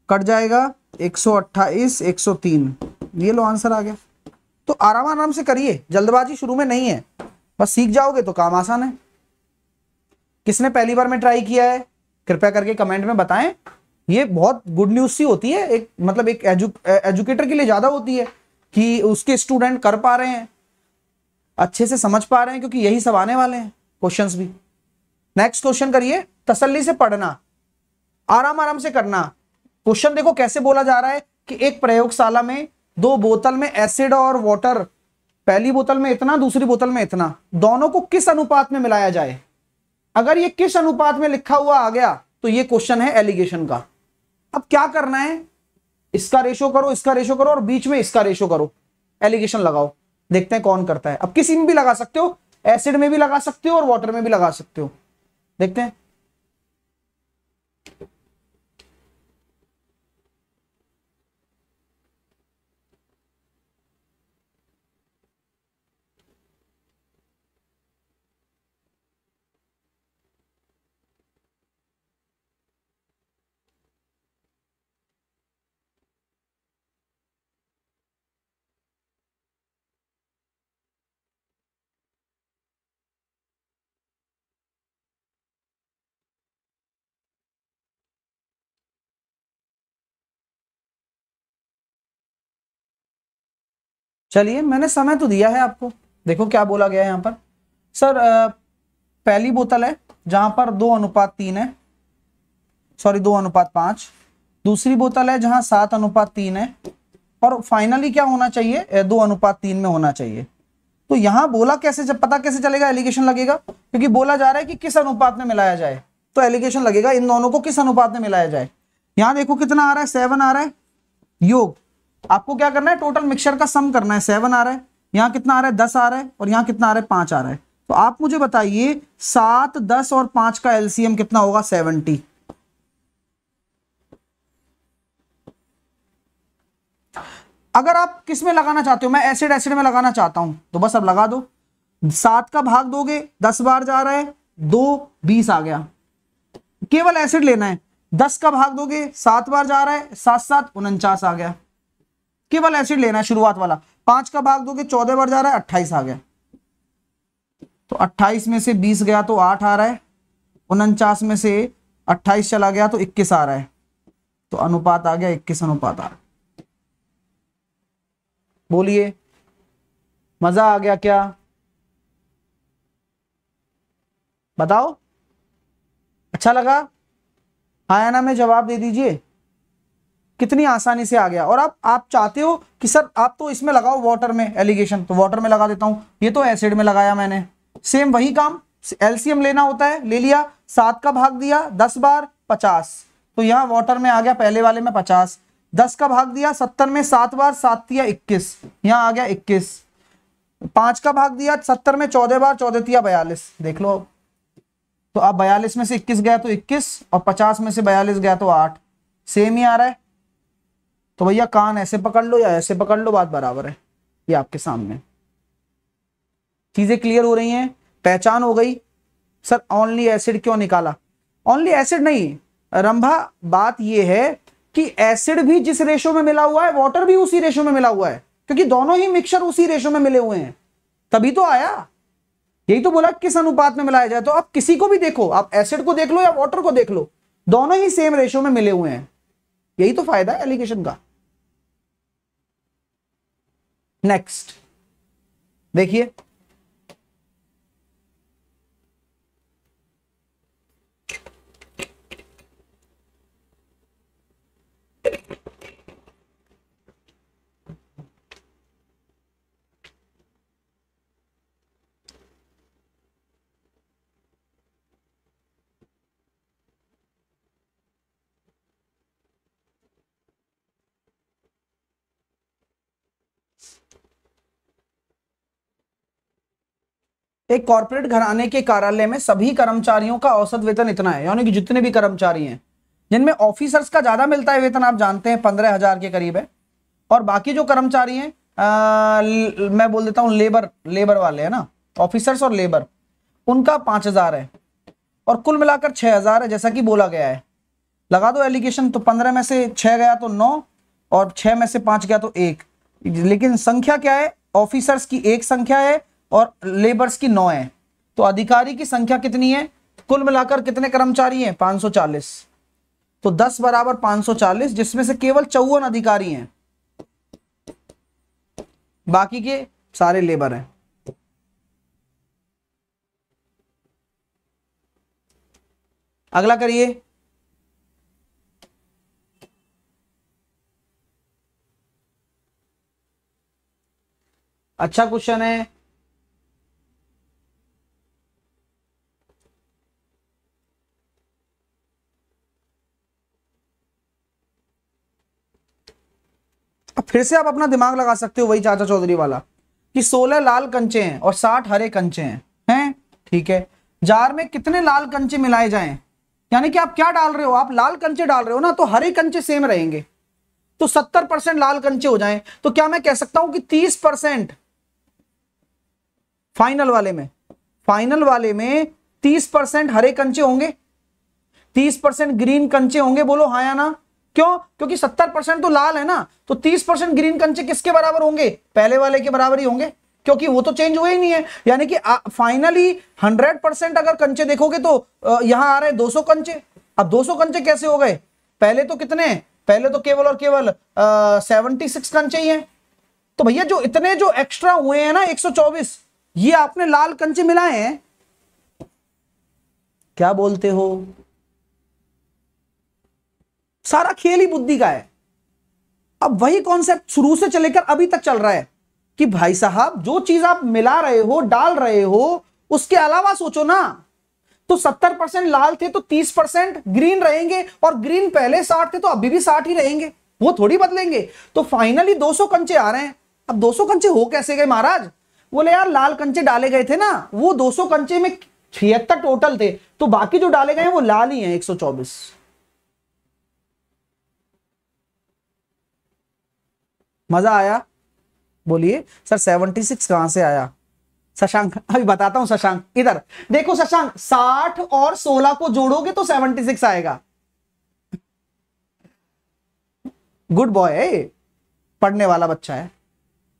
कट जाएगा एक सौ अट्ठाईस, एक सौ तीन। ये लो आंसर आ गया। तो आराम आराम से करिए, जल्दबाजी शुरू में नहीं है। बस सीख जाओगे तो काम आसान है। किसने पहली बार में ट्राई किया है? कृपया करके कमेंट में बताएँ। ये बहुत गुड न्यूज़ सी होती है एक मतलब एक एजु, एजुकेटर के लिए ज़्यादा होती है कि उसके स्टूडेंट कर पा रहे हैं अच्छे से समझ पा रहे हैं क्योंकि यही सब आने वाले हैं क्वेश्चंस भी। नेक्स्ट क्वेश्चन करिए तसल्ली से पढ़ना आराम आराम से करना। क्वेश्चन देखो कैसे बोला जा रहा है कि एक प्रयोगशाला में दो बोतल में एसिड और वाटर पहली बोतल में इतना दूसरी बोतल में इतना दोनों को किस अनुपात में मिलाया जाए? अगर ये किस अनुपात में लिखा हुआ आ गया तो ये क्वेश्चन है एलिगेशन का। अब क्या करना है? इसका रेशो करो, इसका रेशो करो और बीच में इसका रेशो करो। एलिगेशन लगाओ। देखते हैं कौन करता है। अब किसी में भी लगा सकते हो। एसिड में भी लगा सकते हो और वाटर में भी लगा सकते हो। देखते हैं। चलिए, मैंने समय तो दिया है आपको। देखो क्या बोला गया है यहाँ पर। सर पहली बोतल है, जहाँ पर दो अनुपात तीन है। सॉरी, दो अनुपात पाँच। दूसरी बोतल है, जहाँ सात अनुपात तीन है। और फाइनली क्या होना चाहिए? दो अनुपात तीन में होना चाहिए। तो यहाँ बोला कैसे, जब पता कैसे चलेगा एलिगेशन लगेगा? क्योंकि बोला जा रहा है कि किस अनुपात में मिलाया जाए। तो एलिगेशन लगेगा, इन दोनों को किस अनुपात में मिलाया जाए? यहाँ देखो कितना आ रहा है सेवन आ रहा है। योग आपको क्या करना है? टोटल मिक्सचर का सम करना है। सेवन आ रहा है, यहाँ कितना आ रहा है? दस आ रहा है और यहाँ कितना आ रहा है? पाँच आ रहा है। तो आप मुझे बताइए, सात, दस और पाँच का एलसीएम कितना होगा? सेवेंटी अगर आप किसमें लगाना चाहते हो? मैं एसिड एसिड में लगाना चाहता हूँ। तो बस अब लगा दो। सात का भाग दोगे, दस बार जा रहा है, दो, बीस आ गया। केवल एसिड लेना है। दस का भाग दोगे, सात बार जा रहा है, सात सात, उनचास आ गया। केवल एसिड लेना है, शुरुआत वाला। पाँच का भाग दोगे, चौदह बार जा रहा है, अट्ठाईस आ गया। तो अट्ठाईस में से बीस गया तो आठ आ रहा है, उनचास में से अट्ठाईस चला गया तो इक्कीस आ रहा है। तो अनुपात आ गया, इक्कीस अनुपात आ रहा है। बोलिए, मज़ा आ गया क्या? बताओ। अच्छा लगा? आया ना में जवाब दे दीजिए। कितनी आसानी से आ गया। और आप आप चाहते हो कि सर, आप तो इसमें लगाओ वाटर में एलिगेशन तो वाटर में लगा देता हूँ। ये तो एसिड में लगाया मैंने। सेम वही काम एलसीएम लेना होता है, ले लिया, सात का भाग दिया, दस बार पचास। तो यहाँ वाटर में आ गया, पहले वाले में पचास। दस का भाग दिया, सत्तर में सात बार, सात दिया, इक्कीस। यहाँ आ गया, इक्कीस। पाँच का भाग दिया, सत्तर में चौदह बार, चौदह दिया, बयालीस। देख लो तो अब बयालीस में से इक्कीस गया तो इक्कीस, और पचास में से बयालीस गया तो आठ। सेम ही आ रहा है। तो भैया कान ऐसे पकड़ लो या ऐसे पकड़ लो, बात बराबर है। ये आपके सामने। चीज़ें क्लियर हो रही हैं, पहचान हो गई। सर ओनली एसिड क्यों निकाला? ओनली एसिड नहीं। रंभा, बात यह है कि एसिड भी जिस रेशो में मिला हुआ है वाटर भी उसी रेशो में मिला हुआ है, क्योंकि दोनों ही मिक्सचर उसी रेशो में मिले हुए हैं। तभी तो आया। यही तो बोला, किस अनुपात में मिलाया जाए? तो आप किसी को भी देखो, आप एसिड को देख लो या वाटर को देख लो, दोनों ही सेम रेशो में मिले हुए हैं। यही तो फ़ायदा है एलिगेशन का। नेक्स्ट देखिए एक कॉर्पोरेट घराने के कार्यालय में सभी कर्मचारियों का औसत वेतन इतना है, यानी कि जितने भी कर्मचारी हैं, जिनमें ऑफिसर्स का ज़्यादा मिलता है वेतन, आप जानते हैं, पंद्रह हज़ार के करीब है। और बाकी जो कर्मचारी हैं मैं बोल देता हूँ लेबर लेबर वाले, है ना? ऑफिसर्स और लेबर उनका पाँच हज़ार है। और कुल मिलाकर छह हज़ार है, जैसा कि बोला गया है। लगा दो एलिगेशन तो पंद्रह में से छह गया तो नौ, और छह में से पाँच गया तो एक। लेकिन संख्या क्या है? ऑफिसर्स की एक संख्या है और लेबर्स की नौ है। तो अधिकारी की संख्या कितनी है? कुल मिलाकर कितने कर्मचारी हैं? 540 तो 10 बराबर 540 जिसमें से केवल चौवन अधिकारी हैं। बाकी के सारे लेबर हैं। अगला करिए। अच्छा क्वेश्चन है। अब फिर से आप अपना दिमाग लगा सकते हो वही चाचा चौधरी वाला, कि सोलह लाल कंचे हैं और साठ हरे कंचे हैं हैं? ठीक है। जार में कितने लाल कंचे मिलाए जाएँ? यानी कि आप क्या डाल रहे हो? आप लाल कंचे डाल रहे हो ना तो हरे कंचे सेम रहेंगे। तो सत्तर परसेंट लाल कंचे हो जाएँ। तो क्या मैं कह सकता हूँ कि तीस परसेंट फाइनल वाले में, फाइनल वाले में तीस परसेंट हरे कंचे होंगे। तीस परसेंट ग्रीन कंचे होंगे। बोलो हाँ या ना? क्यों? क्योंकि सत्तर परसेंट तो लाल है ना तो तीस परसेंट ग्रीन कंचे किसके बराबर होंगे? पहले वाले के बराबर ही होंगे, क्योंकि वो तो चेंज हुए ही नहीं है। यानी कि फाइनली हंड्रेड परसेंट अगर कंचे देखोगे तो यहाँ आ रहे दो सौ कंचे। अब दो सौ कंचे कैसे हो गए? पहले तो कितने पहले तो केवल और केवल सेवेंटी सिक्स कंचे ही हैं। तो भैया जो इतने जो एक्स्ट्रा हुए हैं ना 124 ये आपने लाल कंचे मिलाए हैं? क्या बोलते हो? सारा खेल ही बुद्धि का है। अब वही कॉन्सेप्ट शुरू से चलेकर अभी तक चल रहा है कि भाई साहब, जो चीज़ आप मिला रहे हो, डाल रहे हो, उसके अलावा सोचो ना। तो 70 परसेंट लाल थे तो 30 परसेंट ग्रीन रहेंगे और ग्रीन पहले 60 थे तो अभी भी 60 ही रहेंगे। वो थोड़ी बदलेंगे। तो फाइनली 200 कंचे आ रहे हैं। अब 200 कंचे हो कैसे गए महाराज? बोले, यार, लाल कंचे डाले गए थे ना, वो 200 कंचे में छिहत्तर टोटल थे। तो बाकी जो डाले गए वो लाल ही है 124 मज़ा आया? बोलिए, सर 76 कहाँ से आया? शशांक, अभी बताता हूँ शशांक, इधर। देखो शशांक 60 और 16 को जोड़ोगे तो 76 आएगा। गुड बॉय है पढ़ने वाला बच्चा है।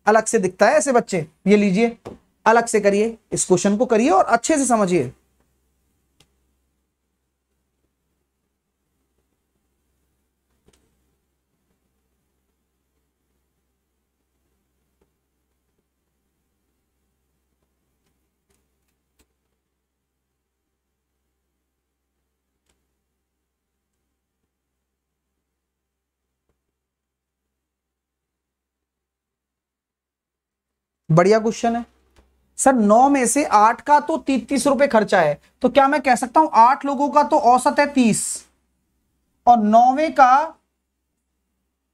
अलग से दिखता है ऐसे बच्चे। ये लीजिए, अलग से करिए, इस क्वेश्चन को करिए और अच्छे से समझिए। बढ़िया क्वेश्चन है। सर, नौ में से आठ का तो तीस रुपए खर्चा है। तो क्या मैं कह सकता हूँ, आठ लोगों का तो औसत है तीस। और नौवे का,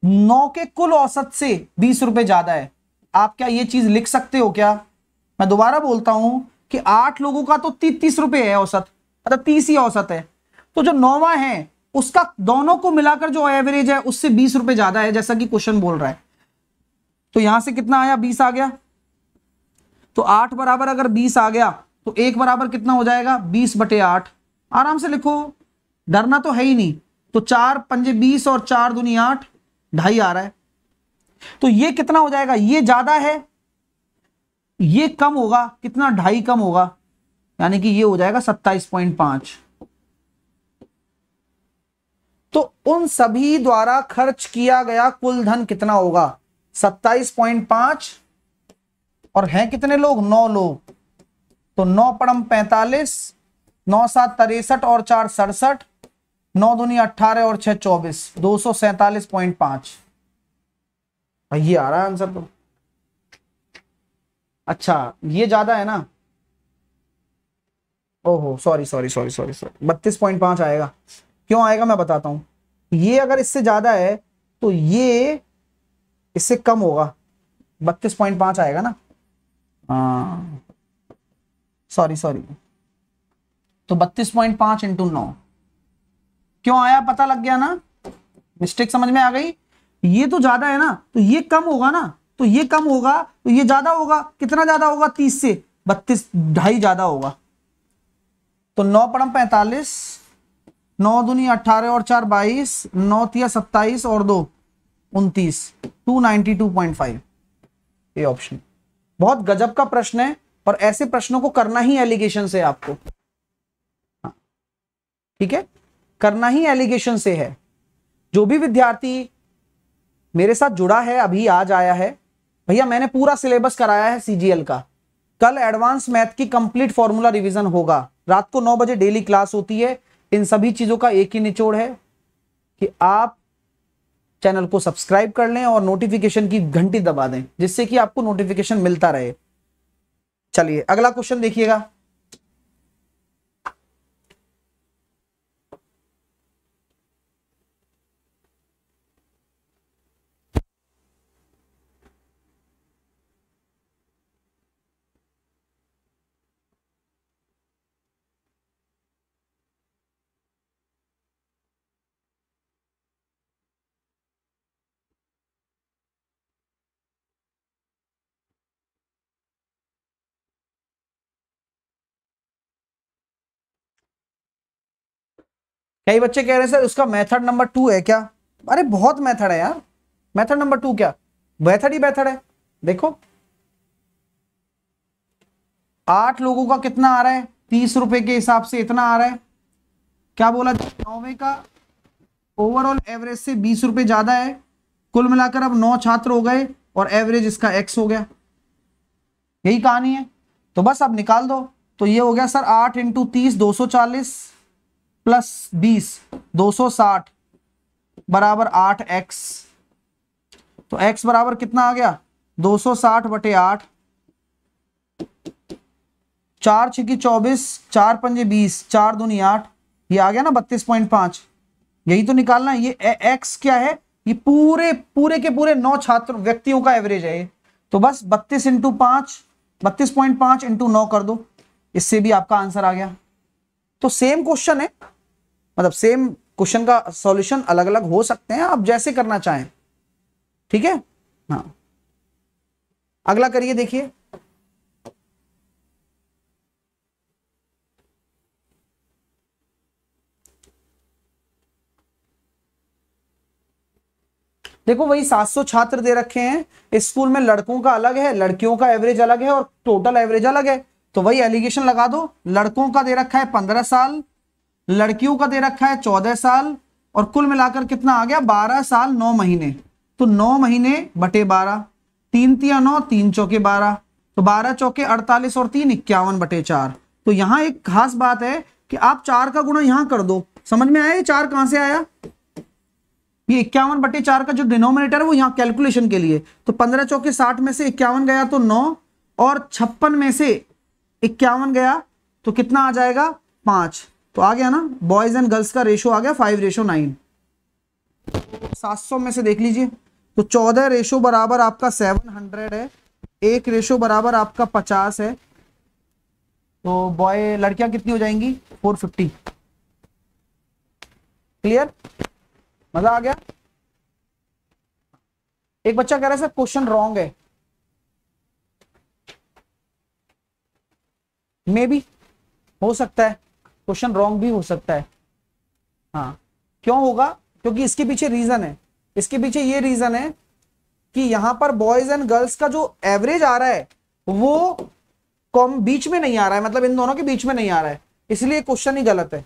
नौ के कुल औसत से बीस रुपए ज़्यादा है। आप क्या ये चीज़ लिख सकते हो क्या? मैं दोबारा बोलता हूँ कि आठ लोगों का तो तीस रुपए है औसत। मतलब तीस ही औसत है। तो जो नौवा है, उसका दोनों को मिलाकर जो एवरेज है, उससे बीस रुपए ज़्यादा है, जैसा कि क्वेश्चन बोल रहा है। तो यहाँ से कितना आया? बीस आ गया। तो आठ बराबर अगर बीस आ गया तो एक बराबर कितना हो जाएगा? बीस बटे आठ। आराम से लिखो। डरना तो है ही नहीं। तो चार पंजे बीस और चार दुनी आठ, ढाई आ रहा है। तो ये कितना हो जाएगा? ये ज़्यादा है, ये कम होगा, कितना? ढाई कम होगा। यानी कि ये हो जाएगा सत्ताईस पॉइंट पाँच। तो उन सभी द्वारा खर्च किया गया कुल धन कितना होगा? सत्ताईस पॉइंट पाँच और हैं कितने लोग? नौ लोग। तो नौ पड़म पैंतालीस, नौ सात तिरसठ और चार सड़सठ, नौ दुनी अट्ठारह और छह चौबीस, दो सौ सैतालीस पॉइंट पाँच। ये आ रहा है आंसर तो। अच्छा ये ज़्यादा है ना? ओहो sorry sorry sorry sorry sorry बत्तीस पॉइंट पाँच आएगा। क्यों आएगा मैं बताता हूँ। ये अगर इससे ज़्यादा है तो ये इससे कम होगा। बत्तीस पॉइंट पाँच आएगा ना? सॉरी सॉरी तो बत्तीस पॉइंट पाँच इंटू नौ। क्यों आया? पता लग गया ना? मिस्टेक समझ में आ गई? ये तो ज़्यादा है ना? तो ये कम होगा ना? तो ये कम होगा? तो ये ज़्यादा होगा? कितना ज़्यादा होगा? तीस से। बत्तीस ढाई ज़्यादा होगा। तो नौ पड़म पैंतालीस, नौ दुनी अट्ठारह और चार बाईस, नौ तिया सत्ताईस और दो, उनतीस। Two ninety two point five. ये ऑप्शन बहुत गजब का प्रश्न है और ऐसे प्रश्नों को करना ही एलिगेशन से आपको। हाँ। ठीक है? करना ही एलिगेशन से है। जो भी विद्यार्थी मेरे साथ जुड़ा है, अभी आज आया है, भैया मैंने पूरा सिलेबस कराया है सीजीएल का। कल एडवांस मैथ की कंप्लीट फॉर्मूला रिवीजन होगा। रात को नौ बजे डेली क्लास होती है। इन सभी चीज़ों का एक ही निचोड़ है कि आप चैनल को सब्सक्राइब कर लें और नोटिफिकेशन की घंटी दबा दें, जिससे कि आपको नोटिफिकेशन मिलता रहे। चलिए, अगला क्वेश्चन देखिएगा। कई बच्चे कह रहे हैं, सर, उसका मेथड नंबर टू है क्या? अरे, बहुत मेथड है यार। मेथड नंबर टू क्या? मेथड ही मेथड है। देखो। आठ लोगों का कितना आ रहा है? तीस रुपए के हिसाब से इतना आ रहा है। क्या बोला नौवे का ओवरऑल एवरेज से बीस रुपए ज़्यादा है। कुल मिलाकर अब नौ छात्र हो गए और एवरेज इसका एक्स हो गया। यही कहानी है। तो बस अब निकाल दो। तो ये हो गया, सर, आठ इंटू तीस, दो सौ चालीस। प्लस बीस, दो सौ साठ बराबर आठ एक्स। तो एक्स बराबर कितना आ गया? दो सौ साठ बटे आठ। चार छिकी चौबीस, चार पंजे बीस, चार दूनी आठ। ये आ गया ना बत्तीस पॉइंट पाँच। यही तो निकालना है। ये एक्स क्या है? ये पूरे पूरे के पूरे नौ छात्र व्यक्तियों का एवरेज है तो बस बत्तीस इंटू पाँच, बत्तीस पॉइंट पाँच इंटू नौ कर दो। इससे भी आपका आंसर आ गया। तो सेम क्वेश्चन है। मतलब सेम क्वेश्चन का सॉल्यूशन अलग अलग हो सकते हैं, आप जैसे करना चाहें। ठीक है? हाँ। अगला करिए देखिए। देखो, वही 700 छात्र दे रखे हैं। स्कूल में लड़कों का अलग है, लड़कियों का एवरेज अलग है और टोटल एवरेज अलग है। तो वही एलिगेशन लगा दो। लड़कों का दे रखा है पंद्रह साल लड़कियों का दे रखा है चौदह साल, और कुल मिलाकर कितना आ गया? बारह साल, नौ महीने। तो नौ महीने बटे बारह, तीन तिया नौ, तीन चौके बारह। तो बारह चौके अड़तालीस और तीन इक्यावन बटे चार। तो यहाँ एक खास बात है कि आप चार का गुणा यहाँ कर दो। समझ में आया ये चार कहाँ से आया? ये इक्यावन बटे चार का जो डिनोमिनेटर है वो यहाँ कैलकुलेशन के लिए। तो पंद्रह चौके साठ में से इक्यावन गया तो नौ, और छप्पन में से इक्यावन गया तो कितना आ जाएगा? पाँच। तो आ गया ना बॉयज़ एंड गर्ल्स का रेशो आ गया फाइव रेशो नाइन सात सौ में से देख लीजिए। तो चौदह रेशो बराबर आपका सेवन हंड्रेड है, एक रेशो बराबर आपका पचास है। तो बॉय लड़कियाँ कितनी हो जाएँगी? फोर फिफ्टी क्लियर मज़ा आ गया? एक बच्चा कह रहा है, सर क्वेश्चन रॉन्ग है. मे बी हो सकता है। क्वेश्चन रॉन्ग भी हो सकता है। हाँ। क्यों होगा? क्योंकि इसके पीछे रीजन है। इसके पीछे ये रीजन है कि यहाँ पर बॉयज़ एंड गर्ल्स का जो एवरेज आ रहा है, वो कॉम बीच में नहीं आ रहा है। मतलब इन दोनों के बीच में नहीं आ रहा है। इसलिए क्वेश्चन ही गलत है।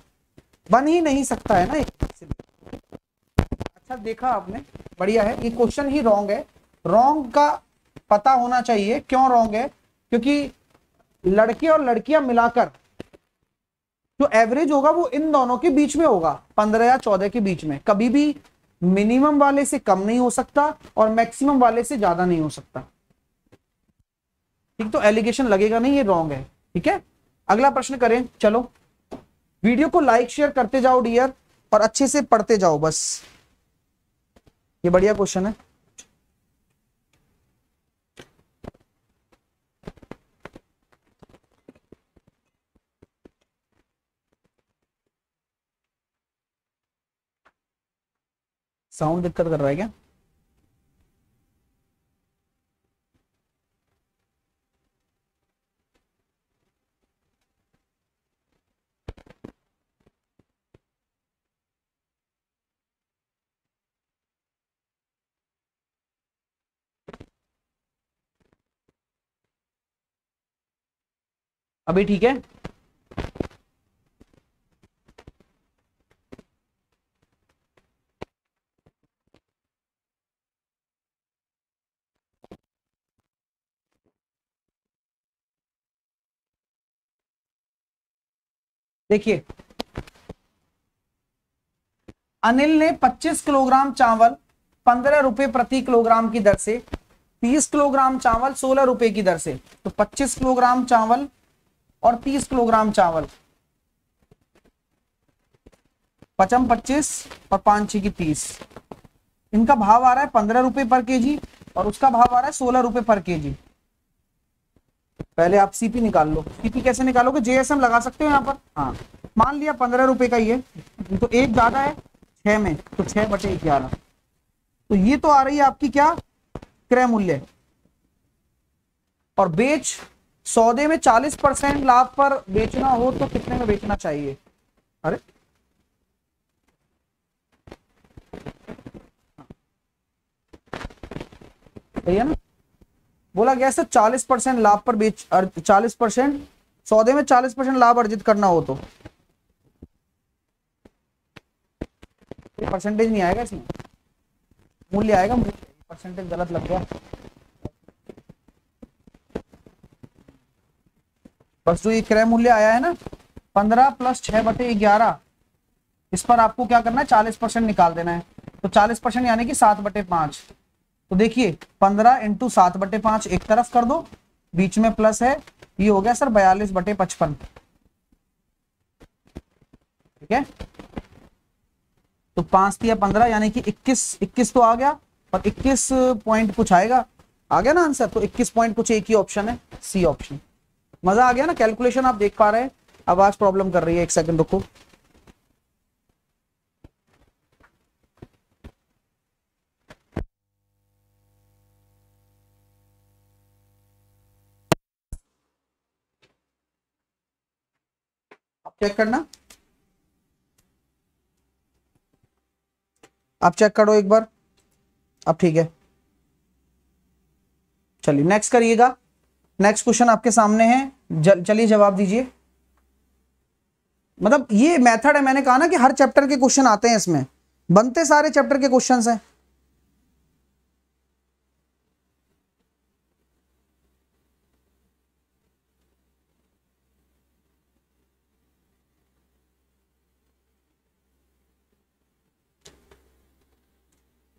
बन ही नहीं सकता है ना अच्छा देखा आपने। बढ़िया है। ये क्वेश्चन ही रॉन्ग है। रॉन्ग का पता होना चाहिए। क्यों रॉन्ग है? क्योंकि लड़के और लड़कियाँ मिलाकर जो एवरेज होगा वो इन दोनों के बीच में होगा, पंद्रह या चौदह के बीच में। कभी भी मिनिमम वाले से कम नहीं हो सकता और मैक्सिमम वाले से ज़्यादा नहीं हो सकता। ठीक तो एलिगेशन लगेगा नहीं, ये रॉन्ग है। ठीक है? अगला प्रश्न करें, चलो। वीडियो को लाइक शेयर करते जाओ डियर और अच्छे से पढ़ते जाओ, बस। ये बढ़िया क्वेश्चन है। साउंड दिक्कत कर रहा है क्या? अभी ठीक है? देखिए, अनिल ने 25 किलोग्राम चावल 15 रुपए प्रति किलोग्राम की दर से 30 किलोग्राम चावल 16 रुपए की दर से। तो 25 किलोग्राम चावल और 30 किलोग्राम चावल। पचम 25 और पाँच की 30 इनका भाव आ रहा है पंद्रह रुपए पर केजी और उसका भाव आ रहा है सोलह रुपए पर केजी। पहले आप सीपी निकाल लो। सीपी कैसे निकालोगे? जेएसएम लगा सकते हो यहाँ पर। हाँ। मान लिया पंद्रह रुपए का ये। तो एक ज़्यादा है, छह में। तो छह बटे ग्यारह। तो ये तो आ रही है आपकी क्या? क्रय मूल्य। और बेच सौदे में चालीस परसेंट लाभ पर बेचना हो तो कितने में बेचना चाहिए? अरे। है। ना? बोला गया सर, चालीस परसेंट लाभ पर बेच चालीस परसेंट, सौदे में चालीस परसेंट लाभ अर्जित करना हो तो। परसेंटेज नहीं आएगा इसमें। मूल्य आएगा परसेंटेज गलत लग गया। बस जो ये क्रय मूल्य आया है ना, पंद्रह प्लस छह बटे ग्यारह, इस पर आपको क्या करना है, चालीस परसेंट निकाल देना है। तो चालीस परसेंट यानी कि सात बटे पाँच। तो देखिए, पंद्रह इंटू सात बटे पाँच एक तरफ़ कर दो, बीच में प्लस है, ये हो गया सर बयालीस बटे पचपन। ठीक है? तो पाँच दिया पंद्रह, यानी कि इक्कीस इक्कीस तो आ गया, और इक्कीस पॉइंट कुछ आएगा। आ गया ना आंसर तो इक्कीस पॉइंट कुछ एक ही ऑप्शन है सी ऑप्शन मज़ा आ गया ना कैलकुलेशन आप देख पा रहे हैं। आवाज़ प्रॉब्लम कर रही है एक सेकंड रुको। चेक करना। आप चेक करो एक बार। अब ठीक है। चलिए नेक्स्ट करिएगा। नेक्स्ट क्वेश्चन आपके सामने है। चलिए जवाब दीजिए। मतलब ये मेथड है, मैंने कहा ना कि हर चैप्टर के क्वेश्चन आते हैं इसमें। बनते सारे चैप्टर के क्वेश्चंस हैं।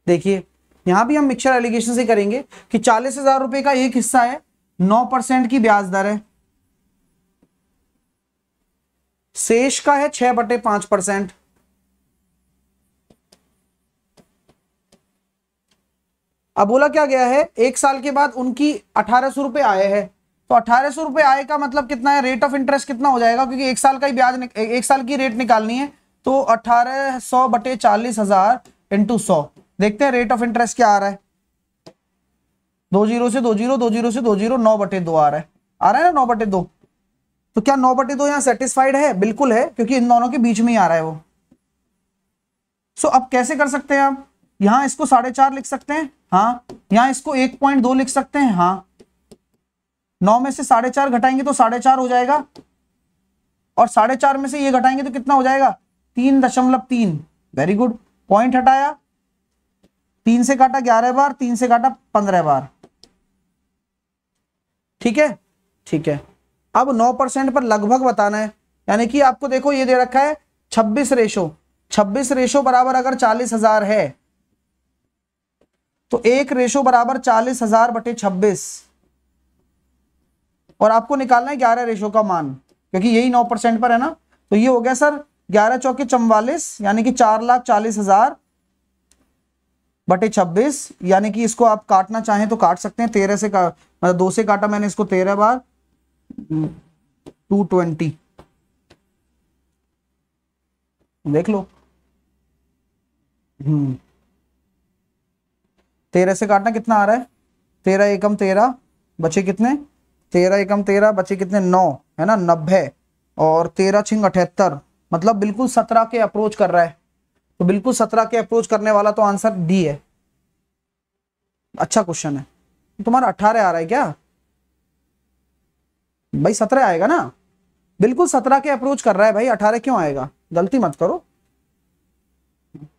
देखिए, यहाँ भी हम मिक्सर एलिगेशन से करेंगे कि चालीस हज़ार रुपए का एक हिस्सा है, नौ परसेंट की ब्याज दर है। शेष का है छह बटे पाँच परसेंट। अब बोला क्या गया है? एक साल के बाद उनकी अठारह सौ रुपए आए हैं। तो अठारह सौ रुपए आए का मतलब कितना है? रेट ऑफ़ इंटरेस्ट कितना हो जाएगा? क्योंकि एक साल का ही ब्याज एक साल की रेट निकालनी है। तो अठारह सौ बटे चालीस हज़ार इंटू सौ। देखते हैं रेट ऑफ़ इंटरेस्ट क्या आ रहा है? दो ज़ीरो से दो ज़ीरो दो ज़ीरो से दो ज़ीरो, नौ बटे दो आ रहा है। आ रहा है ना, नौ बटे दो? तो क्या नौ बटे दो यहाँ सेटिस्फाइड है? बिल्कुल है, क्योंकि इन दोनों के बीच में ही आ रहा है वो। सो अब कैसे कर सकते हैं आप? यहाँ इसको साढ़े चार लिख सकते हैं। हाँ। यहाँ इसको एक पॉइंट दो लिख सकते हैं। हाँ। नौ में से साढ़े चार घटाएँगे तो साढ़े चार हो जाएगा। और साढ़े चार में से ये घटाएँगे तो कितना हो जाएगा? तीन दशमलव तीन। वेरी गुड पॉइंट हटाया। तीन से काटा ग्यारह बार, तीन से काटा पंद्रह बार। ठीक है? ठीक है। अब नौ परसेंट पर लगभग बताना है। यानी कि आपको देखो, ये दे रखा है छब्बीस रेशो। छब्बीस रेशो बराबर अगर चालीस हज़ार है तो एक रेशो बराबर चालीस हज़ार बटे छब्बीस। और आपको निकालना है ग्यारह रेशो का मान, क्योंकि यही नौ परसेंट पर है ना। तो ये हो गया सर, ग्यारह चौके चौवालीस, यानी कि चार लाख चालीस हज़ार बटे छब्बीस, यानी कि इसको आप काटना चाहें तो काट सकते हैं। तेरह से का मतलब दो से काटा मैंने इसको तेरह बार। टू ट्वेंटी देख लो। हम्म। तेरह से काटना कितना आ रहा है? तेरह एकम तेरह, बचे कितने? तेरह एकम तेरह, बचे कितने? नौ, है ना? नब्बे। और तेरह छिंग अठहत्तर। मतलब बिल्कुल सत्रह के अप्रोच कर रहा है। तो बिल्कुल सत्रह के अप्रोच करने वाला तो आंसर डी है। अच्छा क्वेश्चन है। तुम्हारा अट्ठारह आ रहा है क्या? भाई सत्रह आएगा ना? बिल्कुल सत्रह के अप्रोच कर रहा है भाई, अठारह क्यों आएगा? गलती मत करो।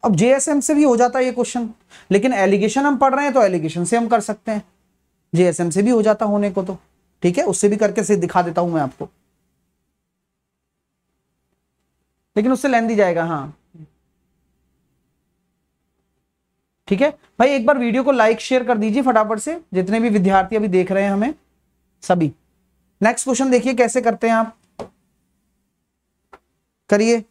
अब जेएसएम से भी हो जाता है ये क्वेश्चन लेकिन एलिगेशन हम पढ़ रहे हैं तो एलिगेशन से हम कर सकते हैं। जेएसएम से भी हो जाता होने को तो। ठीक है? उससे भी करके से दिखा देता हूँ मैं आपको। लेकिन उससे लेंदी जाएगा हाँ। ठीक है? भाई, एक बार वीडियो को लाइक शेयर कर दीजिए फटाफट से। जितने भी विद्यार्थी अभी देख रहे हैं हमें, सभी। नेक्स्ट क्वेश्चन देखिए, कैसे करते हैं आप? करिए।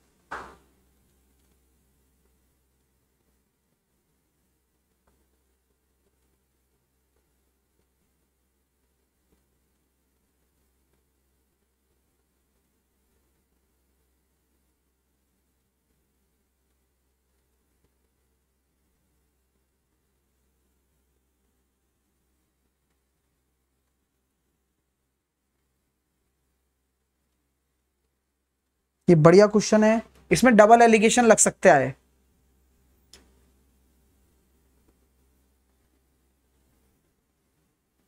ये बढ़िया क्वेश्चन है। इसमें डबल एलिगेशन लग सकते है।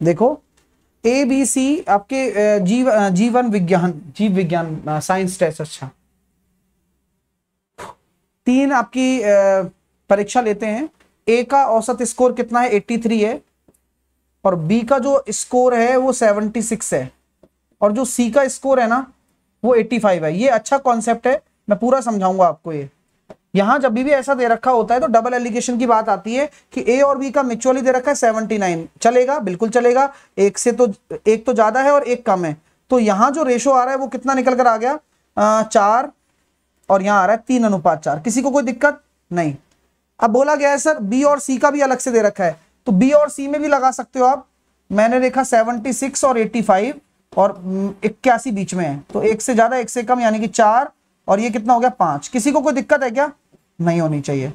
देखो ए बी सी आपके जीव जीवन विज्ञान, जीव विज्ञान साइंस टेस्ट अच्छा। तीन आपकी परीक्षा लेते हैं। ए का औसत स्कोर कितना है? 83 है। और बी का जो स्कोर है, वो 76 है। और जो सी का स्कोर है ना वो 85 है। ये अच्छा कॉन्सेप्ट है। मैं पूरा समझाऊँगा आपको ये। यहाँ जब भी ऐसा दे रखा होता है तो डबल एलिगेशन की बात आती है कि ए और बी का म्यूचुअली दे रखा है 79 चलेगा? बिल्कुल चलेगा। एक से तो एक तो ज़्यादा है और एक कम है। तो यहाँ जो रेशो आ रहा है वो कितना निकल कर आ गया? आ, चार। और यहाँ आ रहा है तीन अनुपात चार। किसी को कोई दिक्कत? नहीं। अब बोला गया है सर बी और सी का भी अलग से दे रखा है। तो बी और सी में भी लगा सकते हो आप। मैंने देखा 76 और 85 और इक्यासी बीच में है। तो एक से ज़्यादा, एक से कम, यानी कि चार, और ये कितना हो गया? पाँच। किसी को कोई दिक्कत है क्या? नहीं होनी चाहिए।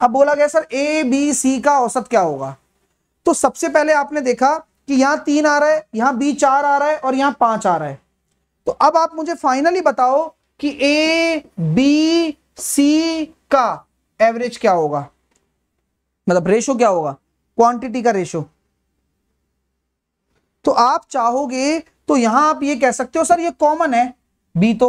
अब बोला गया, सर ए बी सी का औसत क्या होगा? तो सबसे पहले आपने देखा कि यहाँ तीन आ रहा है, यहाँ बी चार आ रहा है, और यहाँ पाँच आ रहा है। तो अब आप मुझे फाइनली बताओ कि ए बी सी का एवरेज क्या होगा? मतलब रेशो क्या होगा? क्वांटिटी का रेशो तो आप चाहोगे तो यहाँ आप ये कह सकते हो, सर, ये कॉमन है बी तो।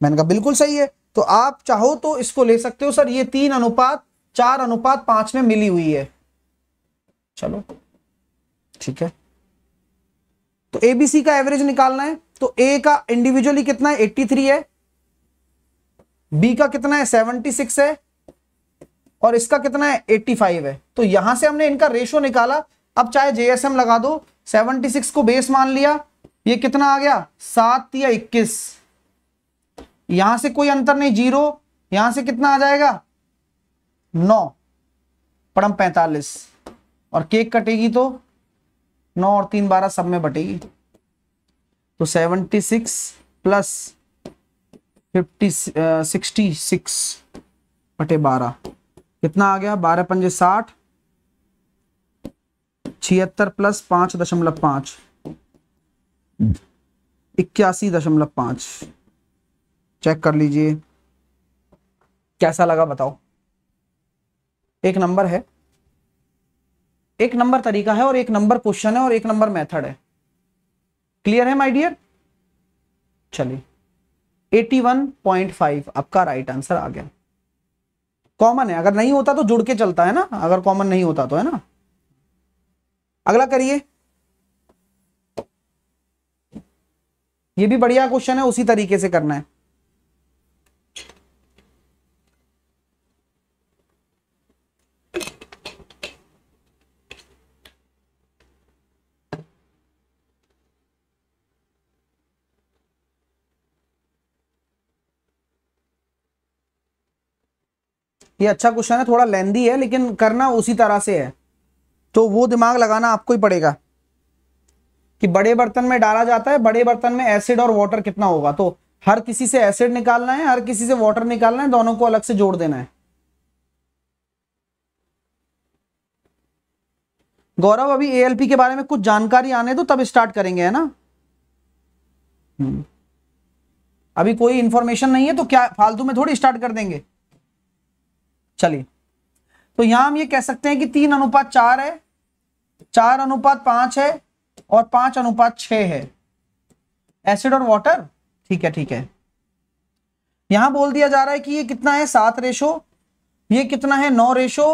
मैंने कहा, बिल्कुल सही है। तो आप चाहो तो इसको ले सकते हो, सर, ये तीन अनुपात, चार अनुपात पाँच में मिली हुई है। चलो, ठीक है। तो एबीसी का एवरेज निकालना है तो ए का इंडिविजुअली कितना है? 83 है। बी का कितना है? 76 है। और इसका कितना है? 85 है। तो यहाँ से हमने इनका रेशो निकाला। अब चाहे जेएसएम लगा दो 76 को बेस मान लिया ये कितना आ गया? सात या इक्कीस। यहाँ से कोई अंतर नहीं, ज़ीरो। यहाँ से कितना आ जाएगा? नौ। पड़म पैंतालीस। और केक कटेगी तो? नौ और तीन बारह सब में बटेगी। तो seventy six plus fifty sixty six बटे बारह। कितना आ गया? बारह पंजे साठ। छिहत्तर प्लस पाँच दशमलव पाँच। इक्यासी दशमलव पाँच। चेक कर लीजिए। कैसा लगा बताओ। एक नंबर है। एक नंबर तरीका है और एक नंबर क्वेश्चन है और एक नंबर मेथड है। क्लियर है, माय डियर? चलिए। 81.5 आपका राइट आंसर आ गया। कॉमन है। अगर नहीं होता तो जुड़ के चलता है ना। अगर कॉमन नहीं होता तो है ना? अगला करिए। ये भी बढ़िया क्वेश्चन है, उसी तरीके से करना है। ये अच्छा क्वेश्चन है, थोड़ा लेंदी है, लेकिन करना उसी तरह से है। तो वो दिमाग लगाना आपको ही पड़ेगा। कि बड़े बर्तन में डाला जाता है, बड़े बर्तन में एसिड और वाटर कितना होगा? तो हर किसी से एसिड निकालना है, हर किसी से वाटर निकालना है, दोनों को अलग से जोड़ देना है। गौरव, अभी एएलपी के बारे में कुछ जानकारी आने दो, तब स्टार्ट करेंगे, है ना? हम्म। अभी कोई इंफॉर्मेशन नहीं है तो क्या फालतू में थोड़ी स्टार्ट कर देंगे। चलिए। तो यहाँ हम ये कह सकते हैं कि तीन अनुपात चार है, चार अनुपात पाँच है और पाँच अनुपात छ है। एसिड और वाटर ठीक है ठीक है। यहाँ बोल दिया जा रहा है कि ये कितना है? सात रेशो ये कितना है? नौ रेशो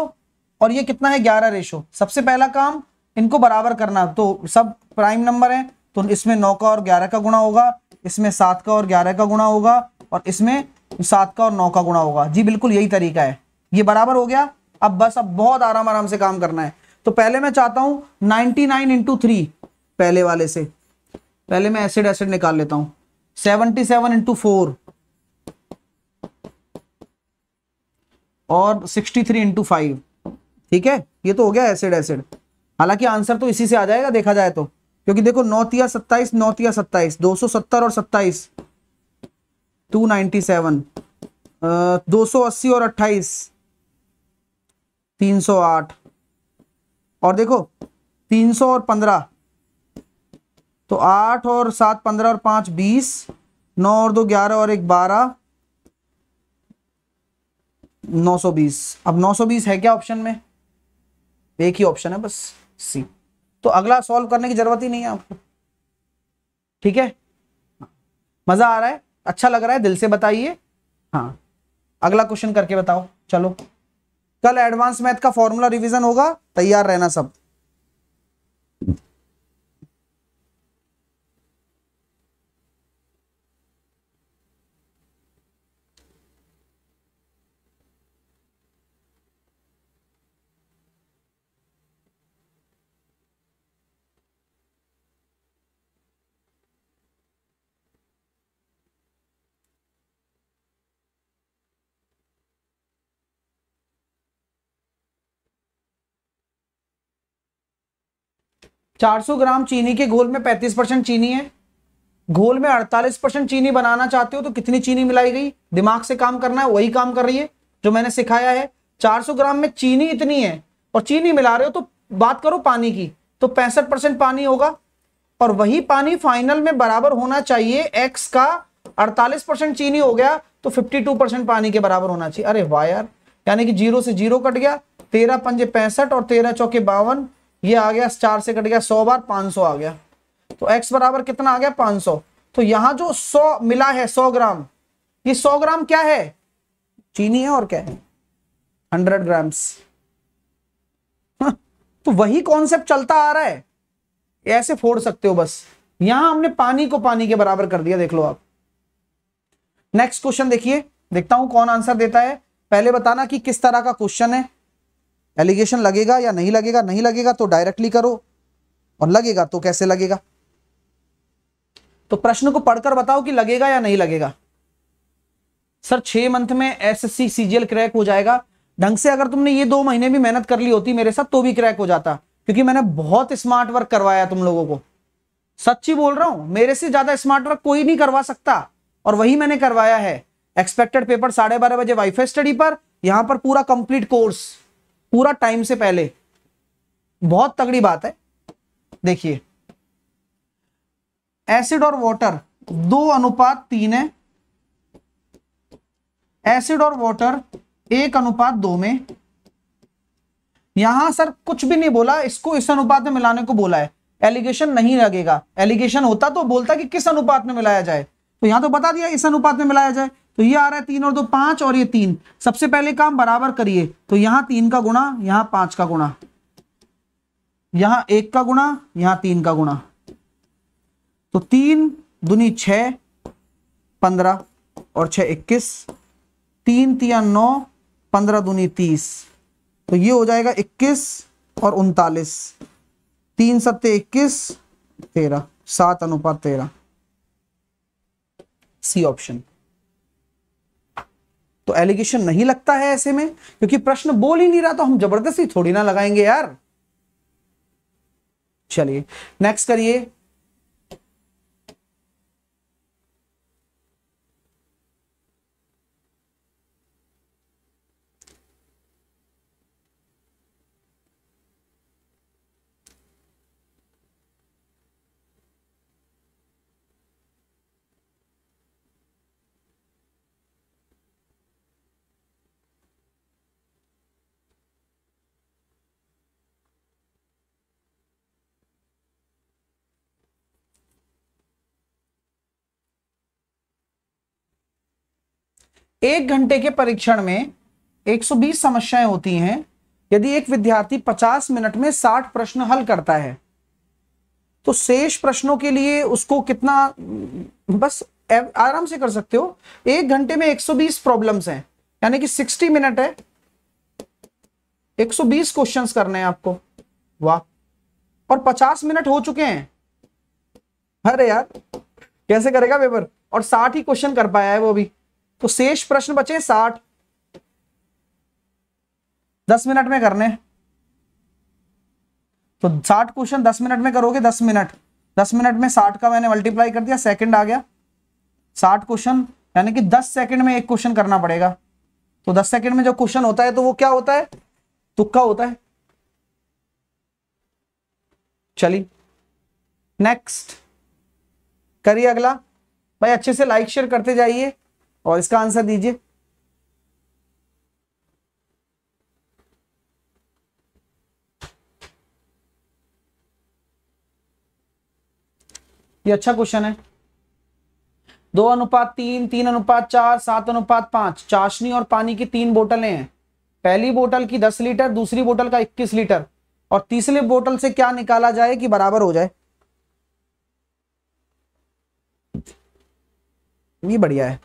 और ये कितना है? ग्यारह रेशो सबसे पहला काम, इनको बराबर करना। तो सब प्राइम नंबर है तो इसमें नौ का और ग्यारह का गुणा होगा, इसमें सात का और ग्यारह का गुणा होगा, और इसमें सात का और नौ का गुणा होगा। जी, बिल्कुल यही तरीका है। ये बराबर हो गया। अब बस, अब बहुत आराम आराम से काम करना है। तो पहले मैं चाहता हूँ 99 नाइन इंटू थ्री पहले वाले से। पहले मैं एसिड एसिड निकाल लेता हूँ। 77 सेवन इंटू फोर और 63 थ्री इंटू फाइव ठीक है? ये तो हो गया एसिड एसिड हालाँकि आंसर तो इसी से आ जाएगा, देखा जाए तो। क्योंकि देखो नौतिया सत्ताईस नौतिया सत्ताईस। दो सौ सत्तर और सत्ताईस। टू नाइनटी सेवन दो सौ अस्सी और अट्ठाईस। तीन सौ आठ। और देखो, तीन सौ और पंद्रह। तो आठ और सात पंद्रह और पाँच बीस, नौ और दो ग्यारह और एक बारह, नौ सौ बीस। अब नौ सौ बीस है क्या ऑप्शन में? एक ही ऑप्शन है बस सी तो अगला सॉल्व करने की ज़रूरत ही नहीं है आपको। ठीक है? मज़ा आ रहा है? अच्छा लग रहा है? दिल से बताइए। हाँ। अगला क्वेश्चन करके बताओ। चलो। कल एडवांस मैथ का फॉर्मूला रिवीजन होगा। तैयार रहना सब। 400 ग्राम चीनी के घोल में 35 परसेंट चीनी है। घोल में 48 परसेंट चीनी बनाना चाहते हो तो कितनी चीनी मिलाई गई? दिमाग से काम करना है, वही काम कर रही है, जो मैंने सिखाया है। 400 ग्राम में चीनी इतनी है और चीनी मिला रहे हो तो बात करो पानी की तो पैंसठ परसेंट पानी होगा। और वही पानी फाइनल में बराबर होना चाहिए एक्स का 48 परसेंट चीनी हो गया तो 52 परसेंट पानी के बराबर होना चाहिए। अरे वाह यार, यानी कि ज़ीरो से ज़ीरो कट गया। तेरह पंजे पैंसठ और तेरह चौके बावन ये आ गया चार से कट गया सौ बार पाँच सौ आ गया। तो x बराबर कितना आ गया? पाँच सौ। तो यहाँ जो सौ मिला है सौ ग्राम ये सौ ग्राम क्या है? चीनी है और क्या है? Hundred grams. हाँ, तो वही कॉन्सेप्ट चलता आ रहा है। ऐसे फोड़ सकते हो बस। यहाँ हमने पानी को पानी के बराबर कर दिया देख लो आप। नेक्स्ट क्वेश्चन देखिए देखता हूँ कौन आंसर देता है। पहले बताना कि किस तरह का क्वेश्चन है। एलिगेशन लगेगा या नहीं लगेगा नहीं लगेगा तो डायरेक्टली करो। और लगेगा तो कैसे लगेगा? तो प्रश्न को पढ़कर बताओ कि लगेगा या नहीं लगेगा। सर, छह मंथ में एसएससी सीजीएल क्रैक हो जाएगा। ढंग से अगर तुमने ये दो महीने भी मेहनत कर ली होती मेरे साथ तो भी क्रैक हो जाता। क्योंकि मैंने बहुत स्मार्ट वर्क करवाया तुम लोगों को। सच्ची बोल रहा हूँ, मेरे से ज़्यादा स्मार्ट वर्क कोई नहीं करवा सकता। और वही मैंने करवाया है। एक्सपेक्टेड पेपर साढ़े बारह बजे वाईफाई स्टडी पर, यहाँ पर पूरा कंप्लीट कोर्स पूरा टाइम से पहले। बहुत तगड़ी बात है। देखिए। एसिड और वाटर दो अनुपात तीन है। एसिड और वाटर एक अनुपात दो में। यहाँ सर कुछ भी नहीं बोला, इसको इस अनुपात में मिलाने को बोला है। एलिगेशन नहीं लगेगा। एलिगेशन होता तो बोलता कि किस अनुपात में मिलाया जाए। तो यहाँ तो बता दिया इस अनुपात में मिलाया जाए। तो ये आ रहा है तीन और दो पाँच और ये तीन। सबसे पहले काम बराबर करिए। तो यहाँ तीन का गुणा, यहाँ पाँच का गुणा। यहाँ एक का गुणा, यहाँ तीन का गुणा। तो तीन दुनी छ पंद्रह और छ इक्कीस। तीन तिया नौ, पंद्रह दुनी तीस। तो ये हो जाएगा इक्कीस और उनतालीस। तीन सत्ते इक्कीस, तेरह। सात अनुपात तेरह। C option. एलिगेशन नहीं लगता है ऐसे में? क्योंकि प्रश्न बोल ही नहीं रहा तो हम ज़बरदस्ती थोड़ी ना लगाएँगे यार। चलिए नेक्स्ट करिए। एक घंटे के परीक्षण में 120 समस्याएँ होती हैं। यदि एक विद्यार्थी 50 मिनट में 60 प्रश्न हल करता है तो शेष प्रश्नों के लिए उसको कितना, बस आराम से कर सकते हो। एक घंटे में 120 प्रॉब्लम्स हैं। यानी कि 60 मिनट है। 120 क्वेश्चंस करने हैं आपको। वाह। और 50 मिनट हो चुके हैं। अरे यार, कैसे करेगा पेपर और 60 ही क्वेश्चन कर पाया है वो भी। तो शेष प्रश्न बचे साठ। दस मिनट में करने। तो साठ क्वेश्चन दस मिनट में करोगे, दस मिनट। दस मिनट में साठ का मैंने मल्टीप्लाई कर दिया सेकंड आ गया। साठ क्वेश्चन, यानी कि दस सेकंड में एक क्वेश्चन करना पड़ेगा। तो दस सेकंड में जो क्वेश्चन होता है तो वो क्या होता है? तुक्का होता है। चलिए नेक्स्ट करिए अगला। भाई, अच्छे से लाइक शेयर करते जाइए। और इसका आंसर दीजिए। ये अच्छा क्वेश्चन है। दो अनुपात तीन तीन अनुपात चार, सात अनुपात पाँच। चाशनी और पानी की तीन बोतलें हैं। पहली बोतल की दस लीटर, दूसरी बोतल का इक्कीस लीटर। और तीसरे बोतल से क्या निकाला जाए कि बराबर हो जाए? ये बढ़िया है।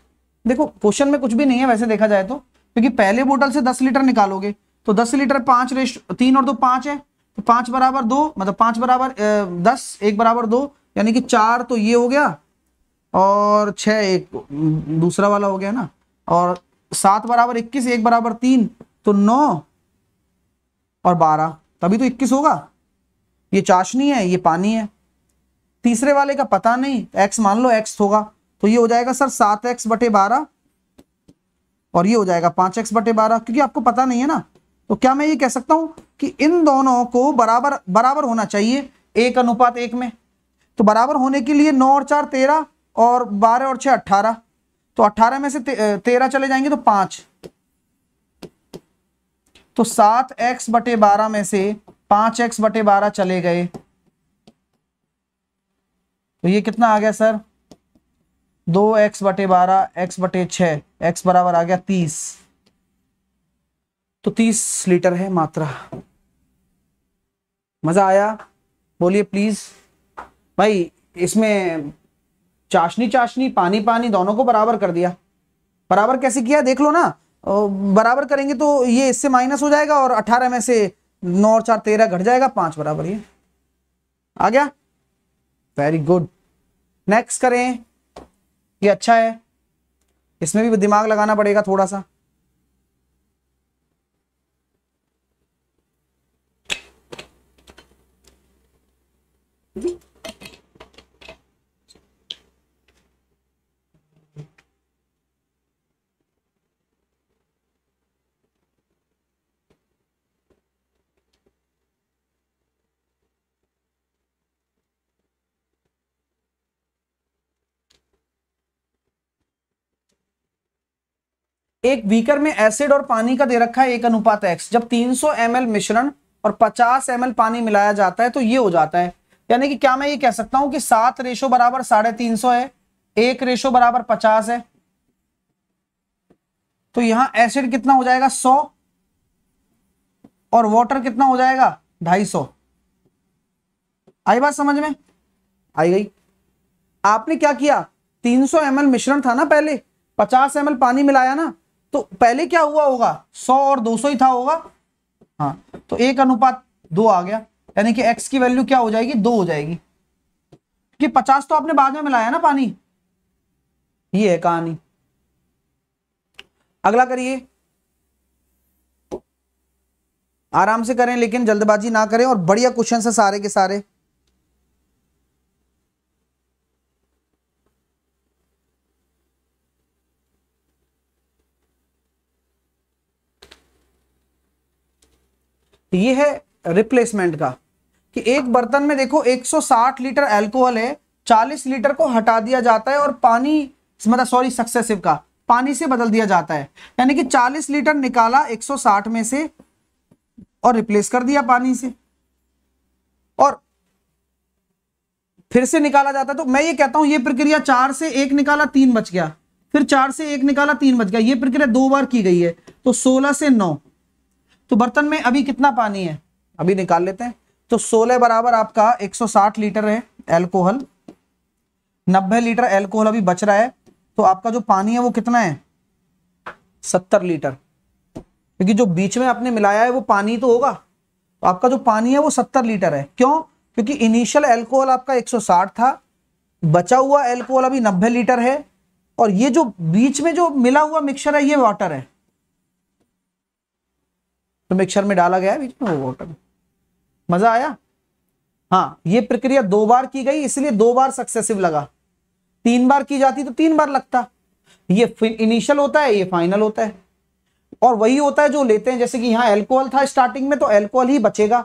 देखो, क्वेश्चन में कुछ भी नहीं है, वैसे देखा जाए तो। क्योंकि पहले बोतल से दस लीटर निकालोगे तो दस लीटर पाँच रेश, तीन और दो पाँच है तो पाँच बराबर दो मतलब पाँच बराबर दस, एक बराबर दो, यानी कि चार तो ये हो गया, और छ एक, दूसरा वाला हो गया ना, और सात बराबर इक्कीस, एक बराबर तीन तो नौ और बारह, तभी तो इक्कीस होगा। ये चाशनी है, ये पानी है। तीसरे वाले का पता नहीं एक्स मान लो एक्स होगा। तो ये हो जाएगा सर सात एक्स बटे बारह और ये हो जाएगा पाँच एक्स बटे बारह क्योंकि आपको पता नहीं है ना। तो क्या मैं ये कह सकता हूँ कि इन दोनों को बराबर बराबर होना चाहिए एक अनुपात एक में। तो बराबर होने के लिए नौ और चार तेरह और बारह और छह अट्ठारह। तो अट्ठारह में से ते, तेरह चले जाएँगे तो पाँच। तो सात एक्स बटे बारह में से पाँच एक्स बटे बारह चले गए। तो ये कितना आ गया सर? दो एक्स बटे बारह, एक्स बटे छ एक्स बराबर आ गया तीस। तो तीस लीटर है मात्रा। मज़ा आया? बोलिए प्लीज़ भाई, इसमें चाशनी चाशनी, पानी पानी दोनों को बराबर कर दिया। बराबर कैसे किया? देख लो ना। बराबर करेंगे तो ये इससे माइनस हो जाएगा और अठारह में से नौ और चार तेरह घट जाएगा, पाँच बराबर। ये आ गया? वेरी गुड नेक्स्ट करें। ये अच्छा है। इसमें भी दिमाग लगाना पड़ेगा थोड़ा सा एक बीकर में एसिड और पानी का दे रखा है एक अनुपात एक्स जब 300 सौ मिश्रण और 50 एम पानी मिलाया जाता है तो ये हो जाता है। यानी कि क्या मैं ये कह सकता हूँ कि सात रेशो बराबर साढ़े तीन सौ है, एक रेशो बराबर पचास है। तो यहाँ एसिड कितना हो जाएगा? सौ। और वाटर कितना हो जाएगा? ढाई सौ। आई बात समझ में? आई गई। आपने क्या किया? 300 सौ मिश्रण था ना पहले? 50 एम पानी मिलाया ना? तो पहले क्या हुआ होगा? सौ और दो सौ ही था होगा। हाँ तो एक अनुपात दो आ गया। यानी कि एक्स की वैल्यू क्या हो जाएगी? दो हो जाएगी। कि पचास तो आपने बाद में मिलाया ना पानी? ये है कहानी। अगला करिए। आराम से करें, लेकिन जल्दबाजी ना करें और बढ़िया क्वेश्चन है सारे के सारे। ये है रिप्लेसमेंट का कि एक बर्तन में देखो 160 लीटर अल्कोहल है 40 लीटर को हटा दिया जाता है और पानी मतलब सॉरी सक्सेसिव का, पानी से बदल दिया जाता है। यानी कि 40 लीटर निकाला 160 में से और रिप्लेस कर दिया पानी से। और फिर से निकाला जाता है तो मैं ये कहता हूँ, ये प्रक्रिया चार से एक निकाला तीन बच गया। फिर चार से एक निकाला तीन बच गया। ये प्रक्रिया दो बार की गई है तो सोलह से नौ। तो बर्तन में अभी कितना पानी है? अभी निकाल लेते हैं। तो 16 बराबर आपका 160 लीटर है एल्कोहल 90 लीटर एल्कोहल अभी बच रहा है। तो आपका जो पानी है वो कितना है? 70 लीटर। क्योंकि जो बीच में आपने मिलाया है वो पानी तो होगा। तो आपका जो पानी है वो 70 लीटर है। क्यों? क्योंकि इनिशियल एल्कोहल आपका 160 था। बचा हुआ एल्कोहल अभी 90 लीटर है। और ये जो बीच में जो मिला हुआ मिक्सचर है, ये वाटर है। तो मिक्सर में डाला गया बीच में वो वाटर मज़ा आया? हाँ ये प्रक्रिया दो बार की गई, इसलिए दो बार सक्सेसिव लगा। तीन बार की जाती तो तीन बार लगता। ये इनिशियल होता है, ये फाइनल होता है। और वही होता है जो लेते हैं, जैसे कि यहाँ एल्कोहल था स्टार्टिंग में तो एल्कोहल ही बचेगा।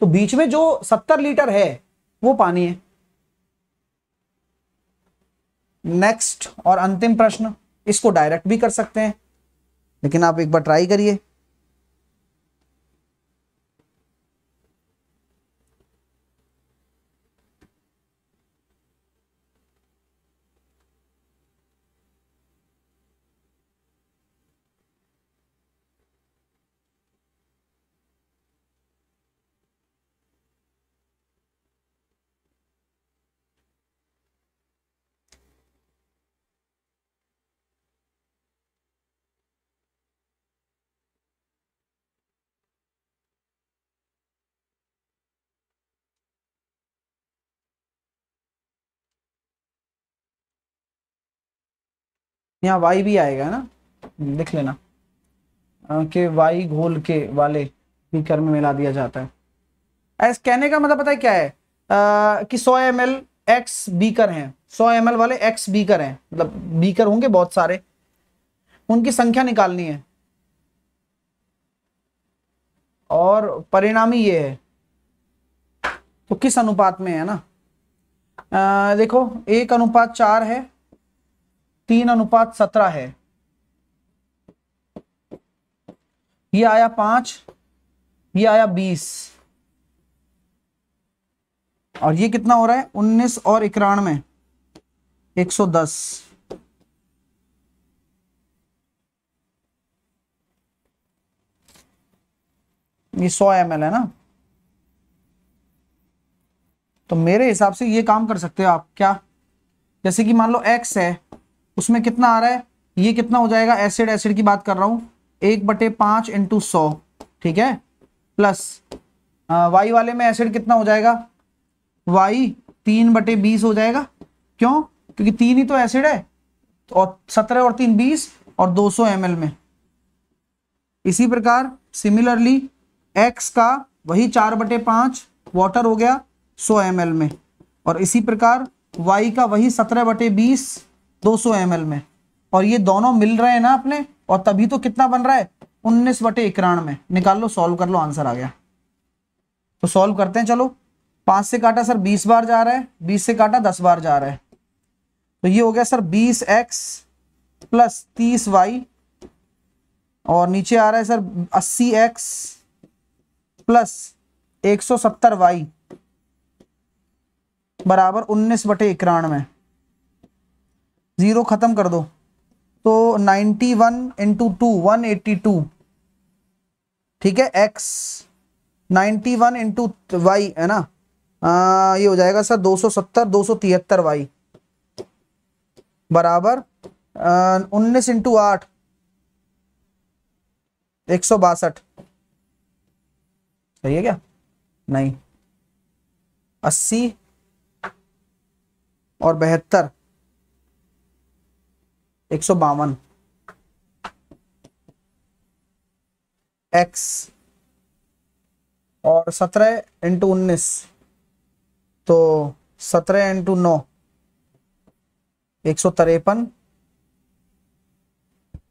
तो बीच में जो सत्तर लीटर है, वो पानी है। नेक्स्ट और अंतिम प्रश्न, इसको डायरेक्ट भी कर सकते हैं। लेकिन आप एक बार ट्राई करिए। यहाँ वाई भी आएगा ना? लिख लेना। के वाई घोल के वाले बीकर में मिला दिया जाता है। ऐस कहने का मतलब पता है क्या है? आ, कि 100 एम एल एक्स बीकर हैं। 100 एम वाले एक्स बीकर हैं। मतलब बीकर होंगे बहुत सारे। उनकी संख्या निकालनी है। और परिणामी ये है। तो किस अनुपात में है ना? आ, देखो एक अनुपात चार है। तीन अनुपात सत्रह है। ये आया पाँच, ये आया बीस। और ये कितना हो रहा है? उन्नीस और इक्यानवे एक सौ दस। ये सौ एमएल है ना? तो मेरे हिसाब से ये काम कर सकते हो आप। क्या? जैसे कि मान लो एक्स है। उसमें कितना आ रहा है? ये कितना हो जाएगा? एसिड एसिड की बात कर रहा हूँ। एक बटे पाँच इंटू सौ, ठीक है? प्लस वाई वाले में एसिड कितना हो जाएगा? वाई तीन बटे बीस हो जाएगा। क्यों? क्योंकि तीन ही तो एसिड है। और सत्रह और तीन बीस और दो सौ एमएल में। इसी प्रकार सिमिलरली एक्स का वही चार बटे पाँच वाटर हो गया सौ एम में। और इसी प्रकार वाई का वही सत्रह बटे बीस दो सौ में। और ये दोनों मिल रहे हैं ना अपने, और तभी तो कितना बन रहा है? उन्नीस बटे इक्यान में। निकाल लो सॉल्व कर लो आंसर आ गया। तो सॉल्व करते हैं, चलो। पाँच से काटा सर, बीस बार जा रहा है। बीस से काटा, दस बार जा रहा है। तो ये हो गया सर, बीस एक्स प्लस तीस वाई। और नीचे आ रहा है सर, अस्सी एक्स प्लस एक सौ सत्तर वाई। बराबर उन्नीस बटे इक्यानवे ज़ीरो खत्म कर दो। तो 91 वन इंटू टू वन ठीक है? X 91 वन इंटू वाई है ना? आ, ये हो जाएगा सर 270 273 वाई बराबर? उन्नीस इंटू आठ एक सौ बासठ। सही है क्या? नहीं। अस्सी और बहत्तर। एक सौ बावन। एक्स और सत्रह इंटू उन्नीस तो सत्रह इंटू नौ, एक सौ तिरपन।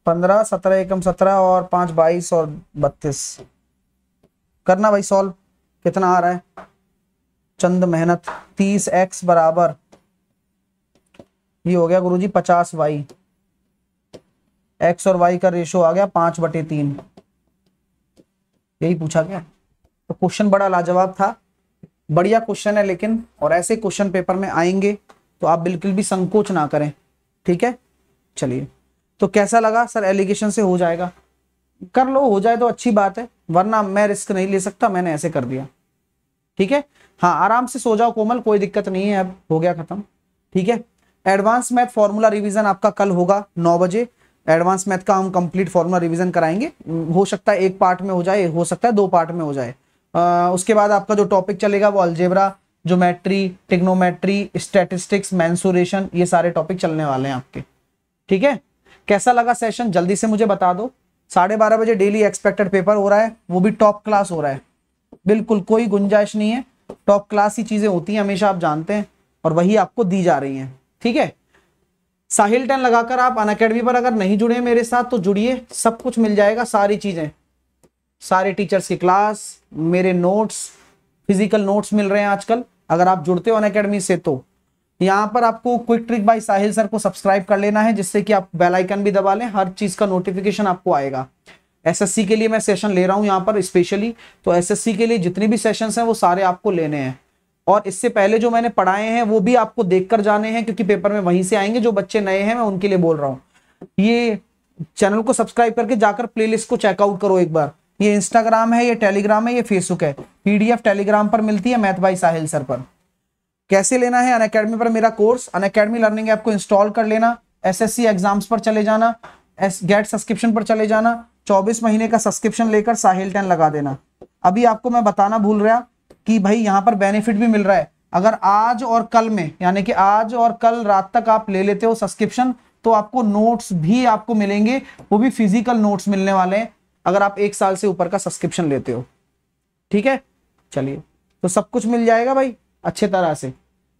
पंद्रह, सत्रह एकम सत्रह और पाँच बाईस और बत्तीस। करना भाई सॉल्व कितना आ रहा है? चंद मेहनत, तीस एक्स बराबर। ये हो गया गुरुजी पचास वाई एक्स और वाई का रेशो आ गया पाँच बटे तीन। यही पूछा गया। तो क्वेश्चन बड़ा लाजवाब था। बढ़िया क्वेश्चन है लेकिन, और ऐसे क्वेश्चन पेपर में आएँगे तो आप बिल्कुल भी संकोच ना करें। ठीक है? चलिए। तो कैसा लगा? सर एलिगेशन से हो जाएगा। कर लो, हो जाए तो अच्छी बात है, वरना मैं रिस्क नहीं ले सकता, मैंने ऐसे कर दिया। ठीक है? हाँ आराम से सो जाओ कोमल, कोई दिक्कत नहीं है, अब हो गया खत्म। ठीक है? एडवांस मैथ फॉर्मूला रिवीजन आपका कल होगा नौ बजे। एडवांस मैथ का हम कंप्लीट फॉर्मूला रिवीजन कराएँगे। हो सकता है एक पार्ट में हो जाए हो सकता है दो पार्ट में हो जाए। आ, उसके बाद आपका जो टॉपिक चलेगा वो algebra geometry trigonometry statistics mensuration ये सारे टॉपिक चलने वाले हैं आपके। ठीक है? कैसा लगा सेशन जल्दी से मुझे बता दो। साढ़े बारह बजे डेली एक्सपेक्टेड पेपर हो रहा है वो भी टॉप क्लास हो रहा है। बिल्कुल कोई गुंजाइश नहीं है। टॉप क्लास ही चीज़ें होती हैं हमेशा आप जानते हैं और वही आपको दी जा रही हैं। ठीक है? साहिल टेन लगाकर आप अन अकेडमी पर अगर नहीं जुड़े मेरे साथ तो जुड़िए। सब कुछ मिल जाएगा, सारी चीज़ें। सारे टीचर्स की क्लास, मेरे नोट्स, फ़िज़िकल नोट्स मिल रहे हैं आजकल। अगर आप जुड़ते हो अन अकेडमी से तो। यहाँ पर आपको quick trick by Sahil sir को सब्सक्राइब कर लेना है, जिससे कि आप बेल आइकन भी दबा लें, हर चीज़ का नोटिफिकेशन आपको आएगा। एसएससी के लिए मैं सेशन ले रहा हूँ यहाँ पर स्पेशली। तो एसएससी के लिए जितने भी सेशंस हैं, वो सारे आपको लेने हैं। और इससे पहले जो मैंने पढ़ाए हैं, वो भी आपको देखकर जाने हैं, क्योंकि पेपर में वहीं से आएँगे, जो बच्चे नए हैं, मैं उनके लिए बोल रहा हूँ। ये चैनल को सब्सक्राइब करके जाकर प्लेलिस्ट को चेकआउट करो एक बार। ये इंस्टाग्राम है, ये टेलीग्राम है, ये फेसबुक है। पीडीएफ टेलीग्राम पर मिलती है मैथ भाई साहिल सर पर। कैसे लेना है? अन अकेडमी पर मेरा course Unacademy learning app को इंस्टॉल कर लेना एसएससी एग्ज़ाम्स पर चले जाना एस गेट सब्सक्रिप्शन पर चले जाना 24 महीने का सब्सक्रिप्शन लेकर साहिल टेन लगा देना। अभी आपको मैं बताना भूल रहा कि भाई यहाँ पर बेनिफिट भी मिल रहा है। अगर आज और कल में, यानी कि आज और कल रात तक आप ले लेते हो सब्सक्रिप्शन तो आपको नोट्स भी आपको मिलेंगे, वो भी फ़िज़िकल नोट्स मिलने वाले हैं, अगर आप एक साल से ऊपर का सब्सक्रिप्शन लेते हो। ठीक है? चलिए तो सब कुछ मिल जाएगा भाई, अच्छे तरह से।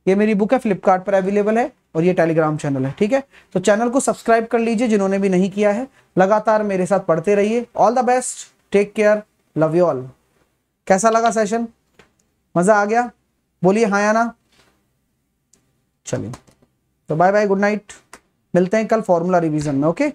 ये मेरी बुक है फ्लिपकार्ट पर अवेलेबल है, और ये टेलीग्राम चैनल है, ठीक है? तो चैनल को सब्सक्राइब कर लीजिए, जिन्होंने भी नहीं किया है। लगातार मेरे साथ पढ़ते रहिए। All the best take care love you all कैसा लगा सेशन मज़ा आ गया। बोलिए हाँ या ना? चलिए। तो बाय बाय गुड नाइट मिलते हैं कल फॉर्मूला रिवीजन में ओके